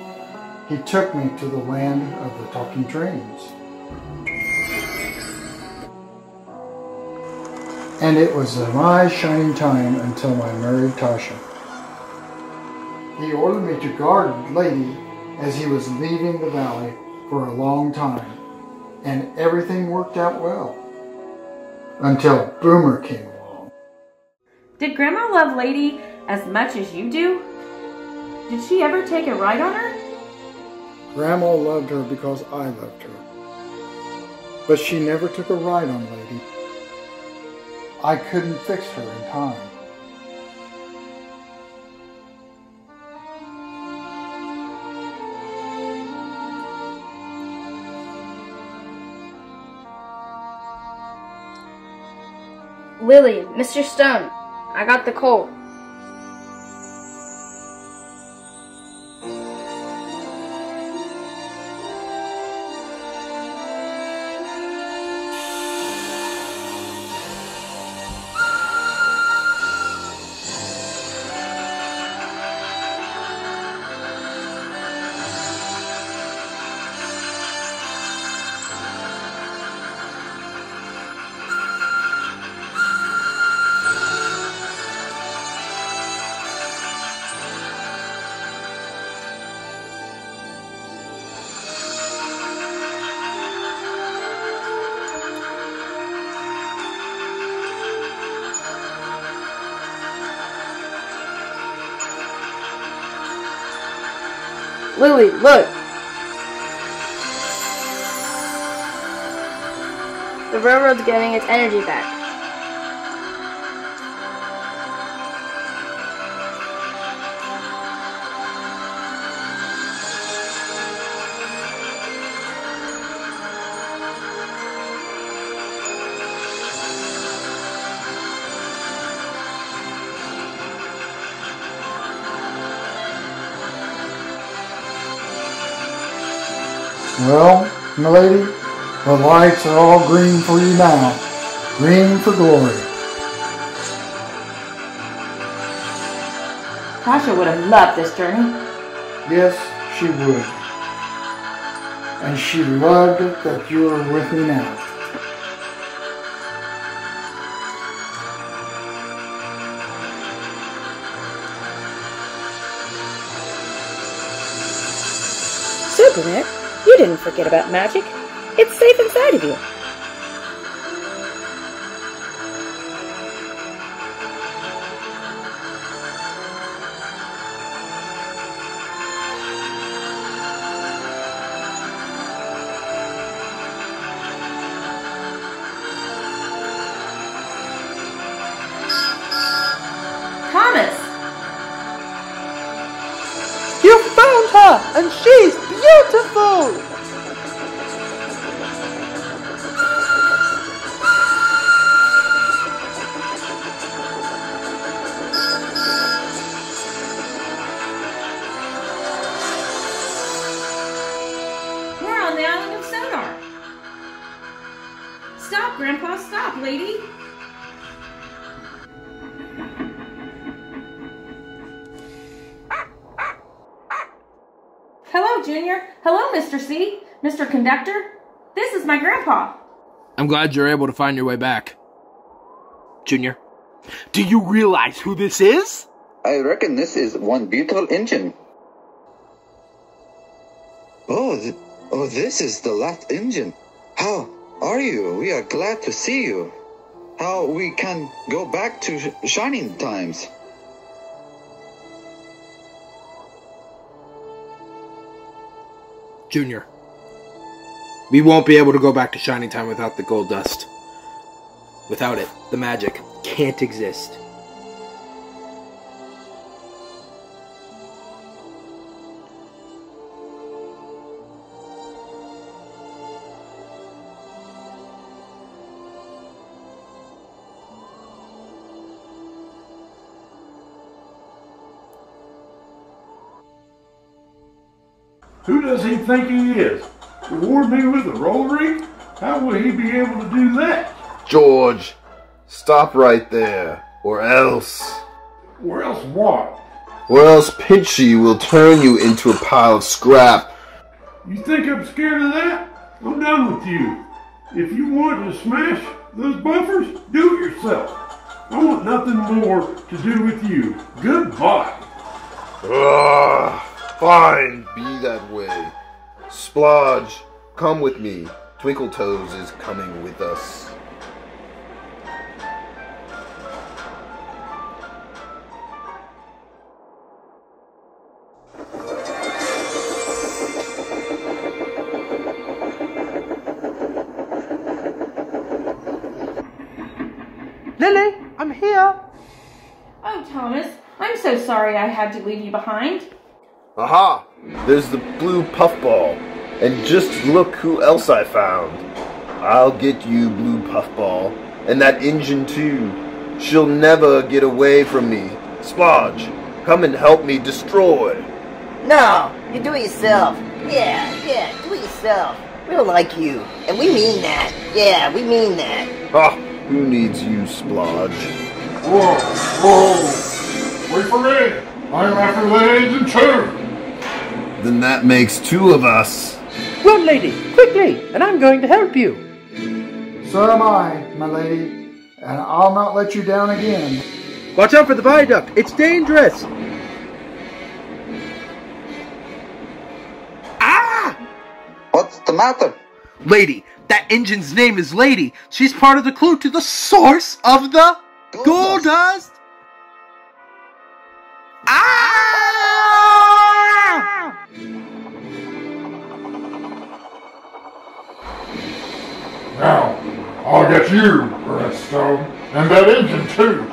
he took me to the land of the talking trains. And it was my shining time until I married Tasha. He ordered me to guard Lady as he was leaving the valley for a long time, and everything worked out well. Until Boomer came along. Did Grandma love Lady as much as you do? Did she ever take a ride on her? Grandma loved her because I loved her. But she never took a ride on Lady. I couldn't fix her in time. Lily, Mr. Stone, I got the cold. Look! The railroad's getting its energy back. Well, milady, the lights are all green for you now. Green for glory. Tasha would have loved this journey. Yes, she would. And she loved that you are with me now. Forget about magic. It's safe inside of you. Glad you're able to find your way back. Junior, do you realize who this is? I reckon this is one beautiful engine. Oh, th- oh, this is the last engine. How are you? We are glad to see you. How we can go back to sh- shining times. Junior, we won't be able to go back to Shining Time without the gold dust. Without it, the magic can't exist. Who does he think he is? Reward me with a roller rink? How will he be able to do that? George, stop right there, or else. Or else what? Or else Pinchy will turn you into a pile of scrap. You think I'm scared of that? I'm done with you. If you want to smash those buffers, do it yourself. I want nothing more to do with you. Goodbye. Ugh, fine, be that way. Splodge, come with me. Twinkle Toes is coming with us. Lily, I'm here. Oh, Thomas, I'm so sorry I had to leave you behind. Aha! There's the blue puffball. And just look who else I found. I'll get you, blue puffball. And that engine too. She'll never get away from me. Splodge, come and help me destroy. No, you do it yourself. Yeah, yeah, do it yourself. We don't like you. And we mean that. Yeah, we mean that. Ah, who needs you, Splodge? Whoa, whoa! Wait for me! I'm after the engine too! Then that makes two of us. Run, lady, quickly, and I'm going to help you. So am I, my lady, and I'll not let you down again. Watch out for the viaduct. It's dangerous. Ah! What's the matter? Lady, that engine's name is Lady. She's part of the clue to the source of the gold, gold dust. Ah! Now, I'll get you, Redstone, and that engine too.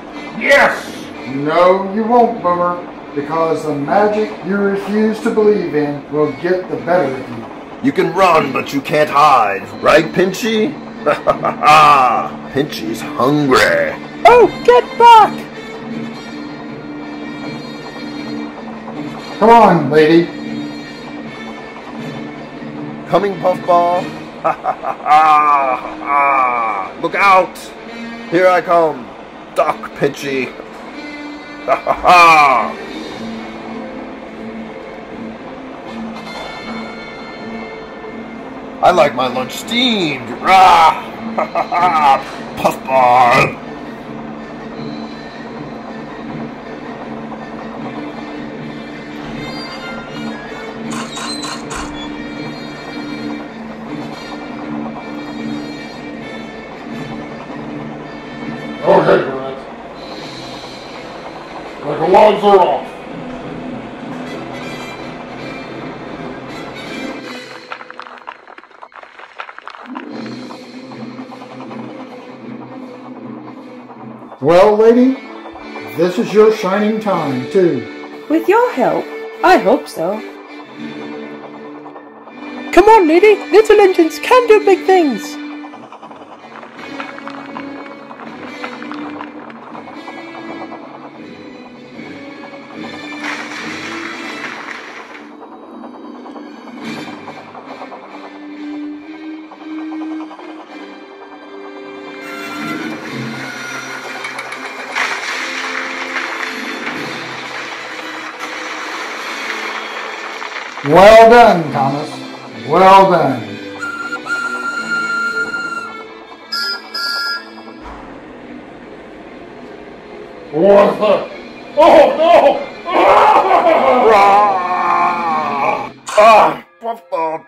Yes! No, you won't, Boomer, because the magic you refuse to believe in will get the better of you. You can run, but you can't hide, right, Pinchy? Ha ha ha ha! Pinchy's hungry. Oh, get back! Come on, lady. Coming, Puffball. Look out! Here I come, ha ha! I like my lunch steamed. Rah! Ha ha ha! Puffball. Okay, Burnett. the alarms are off. Well, lady, this is your shining time, too. With your help, I hope so. Come on, lady. Little engines can do big things. Well done, Thomas. Well done. What the? Oh no! Ah! Ah! Puffball.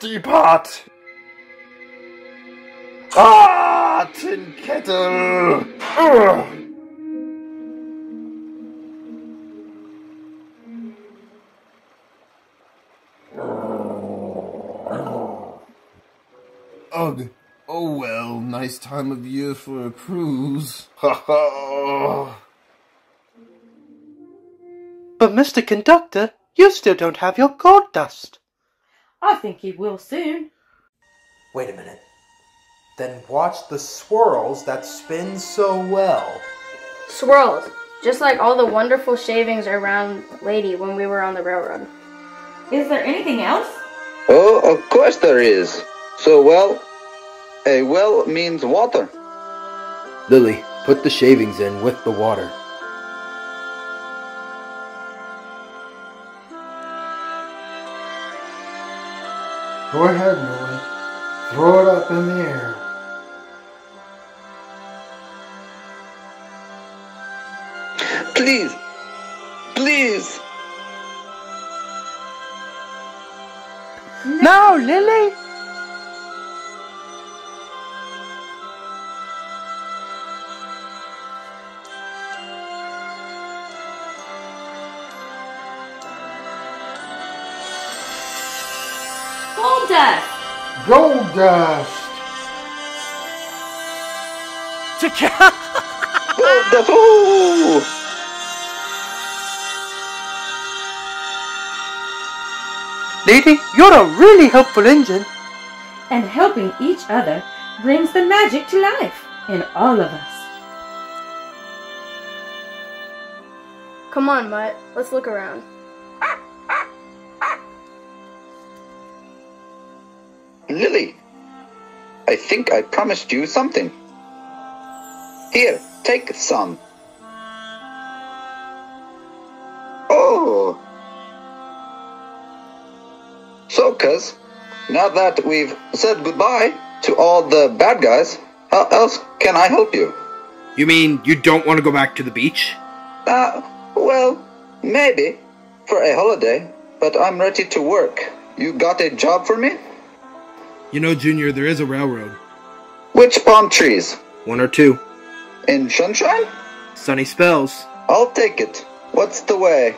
Teapot. Ah! Tin kettle. Ugh. Ugh. Oh well, nice time of year for a cruise. Ha ha. But, Mr. Conductor, you still don't have your gold dust. I think he will soon. Wait a minute. Then watch the swirls that spin so well. Swirls, just like all the wonderful shavings around Lady when we were on the railroad. Is there anything else? Oh, of course there is. So, well, a well means water. Lily, put the shavings in with the water. Go ahead, Lily. Throw it up in the air. Please, please. Lily! Gold dust! Gold dust. Gold dust. Lady, you're a really helpful engine. And helping each other brings the magic to life. in all of us. Come on, Mutt. Let's look around. Lily, I think I promised you something. Here, take some. Cuz, now that we've said goodbye to all the bad guys, how else can I help you? You mean you don't want to go back to the beach? Uh, well, maybe. For a holiday, but I'm ready to work. You got a job for me? You know, Junior, there is a railroad. Which palm trees? One or two. In sunshine? Sunny spells. I'll take it. What's the way?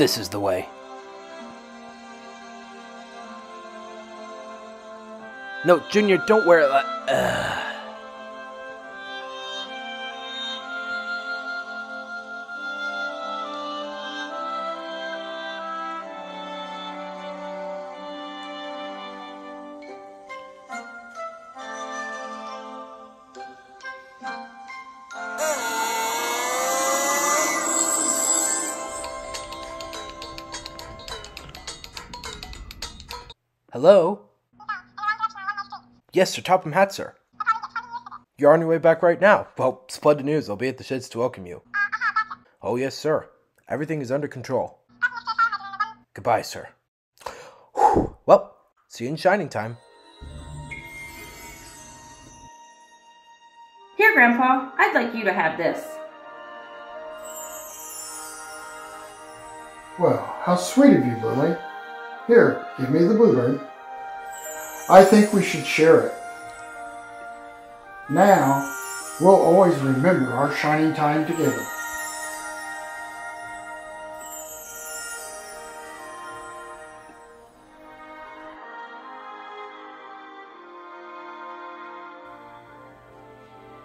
This is the way. No, Junior, don't wear that. Uh... Yes, Sir Topham Hatt, sir. You're on your way back right now. Well, splendid news. I'll be at the sheds to welcome you. Oh, yes, sir. Everything is under control. Goodbye, sir. Whew. Well, see you in shining time. Here, Grandpa, I'd like you to have this. Well, how sweet of you, Lily. Here, give me the bluebird. I think we should share it. Now, we'll always remember our shining time together.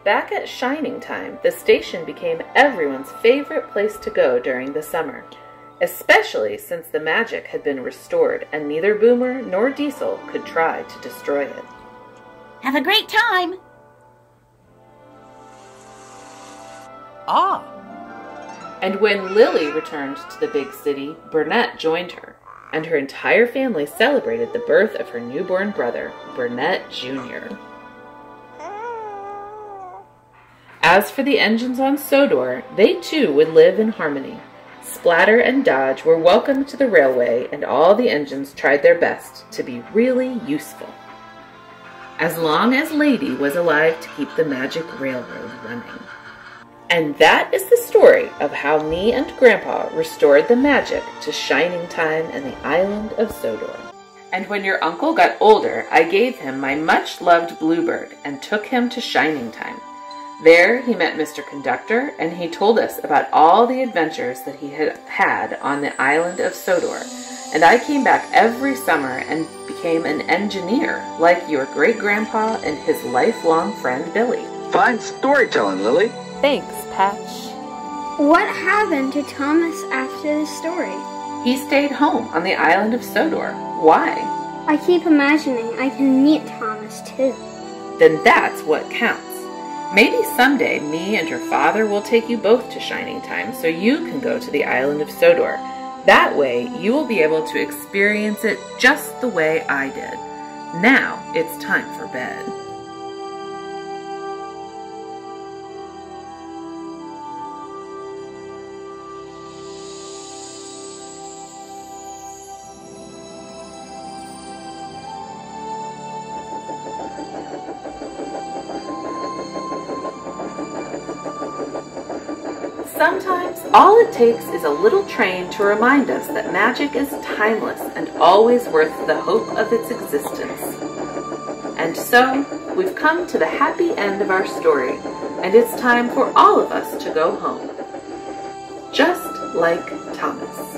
Back at Shining Time, the station became everyone's favorite place to go during the summer, especially since the magic had been restored and neither Boomer nor Diesel could try to destroy it. Have a great time. Ah! And when Lily returned to the big city, Burnett joined her, and her entire family celebrated the birth of her newborn brother, Burnett Jr. As for the engines on Sodor, they too would live in harmony. Splatter and Dodge were welcome to the railway, and all the engines tried their best to be really useful. As long as Lady was alive to keep the magic railroad running. And that is the story of how me and Grandpa restored the magic to Shining Time and the island of Sodor. And when your uncle got older, I gave him my much loved Bluebird and took him to Shining Time. There he met Mr. Conductor, and he told us about all the adventures that he had had on the island of Sodor. And I came back every summer and became an engineer, like your great grandpa and his lifelong friend Billy. Fine storytelling, Lily. Thanks, Patch. What happened to Thomas after the story? He stayed home on the island of Sodor. Why? I keep imagining I can meet Thomas too. Then that's what counts. Maybe someday me and your father will take you both to Shining Time so you can go to the island of Sodor. That way you will be able to experience it just the way I did. Now it's time for bed. Is a little train to remind us that magic is timeless and always worth the hope of its existence. And so, we've come to the happy end of our story, and it's time for all of us to go home. Just like Thomas.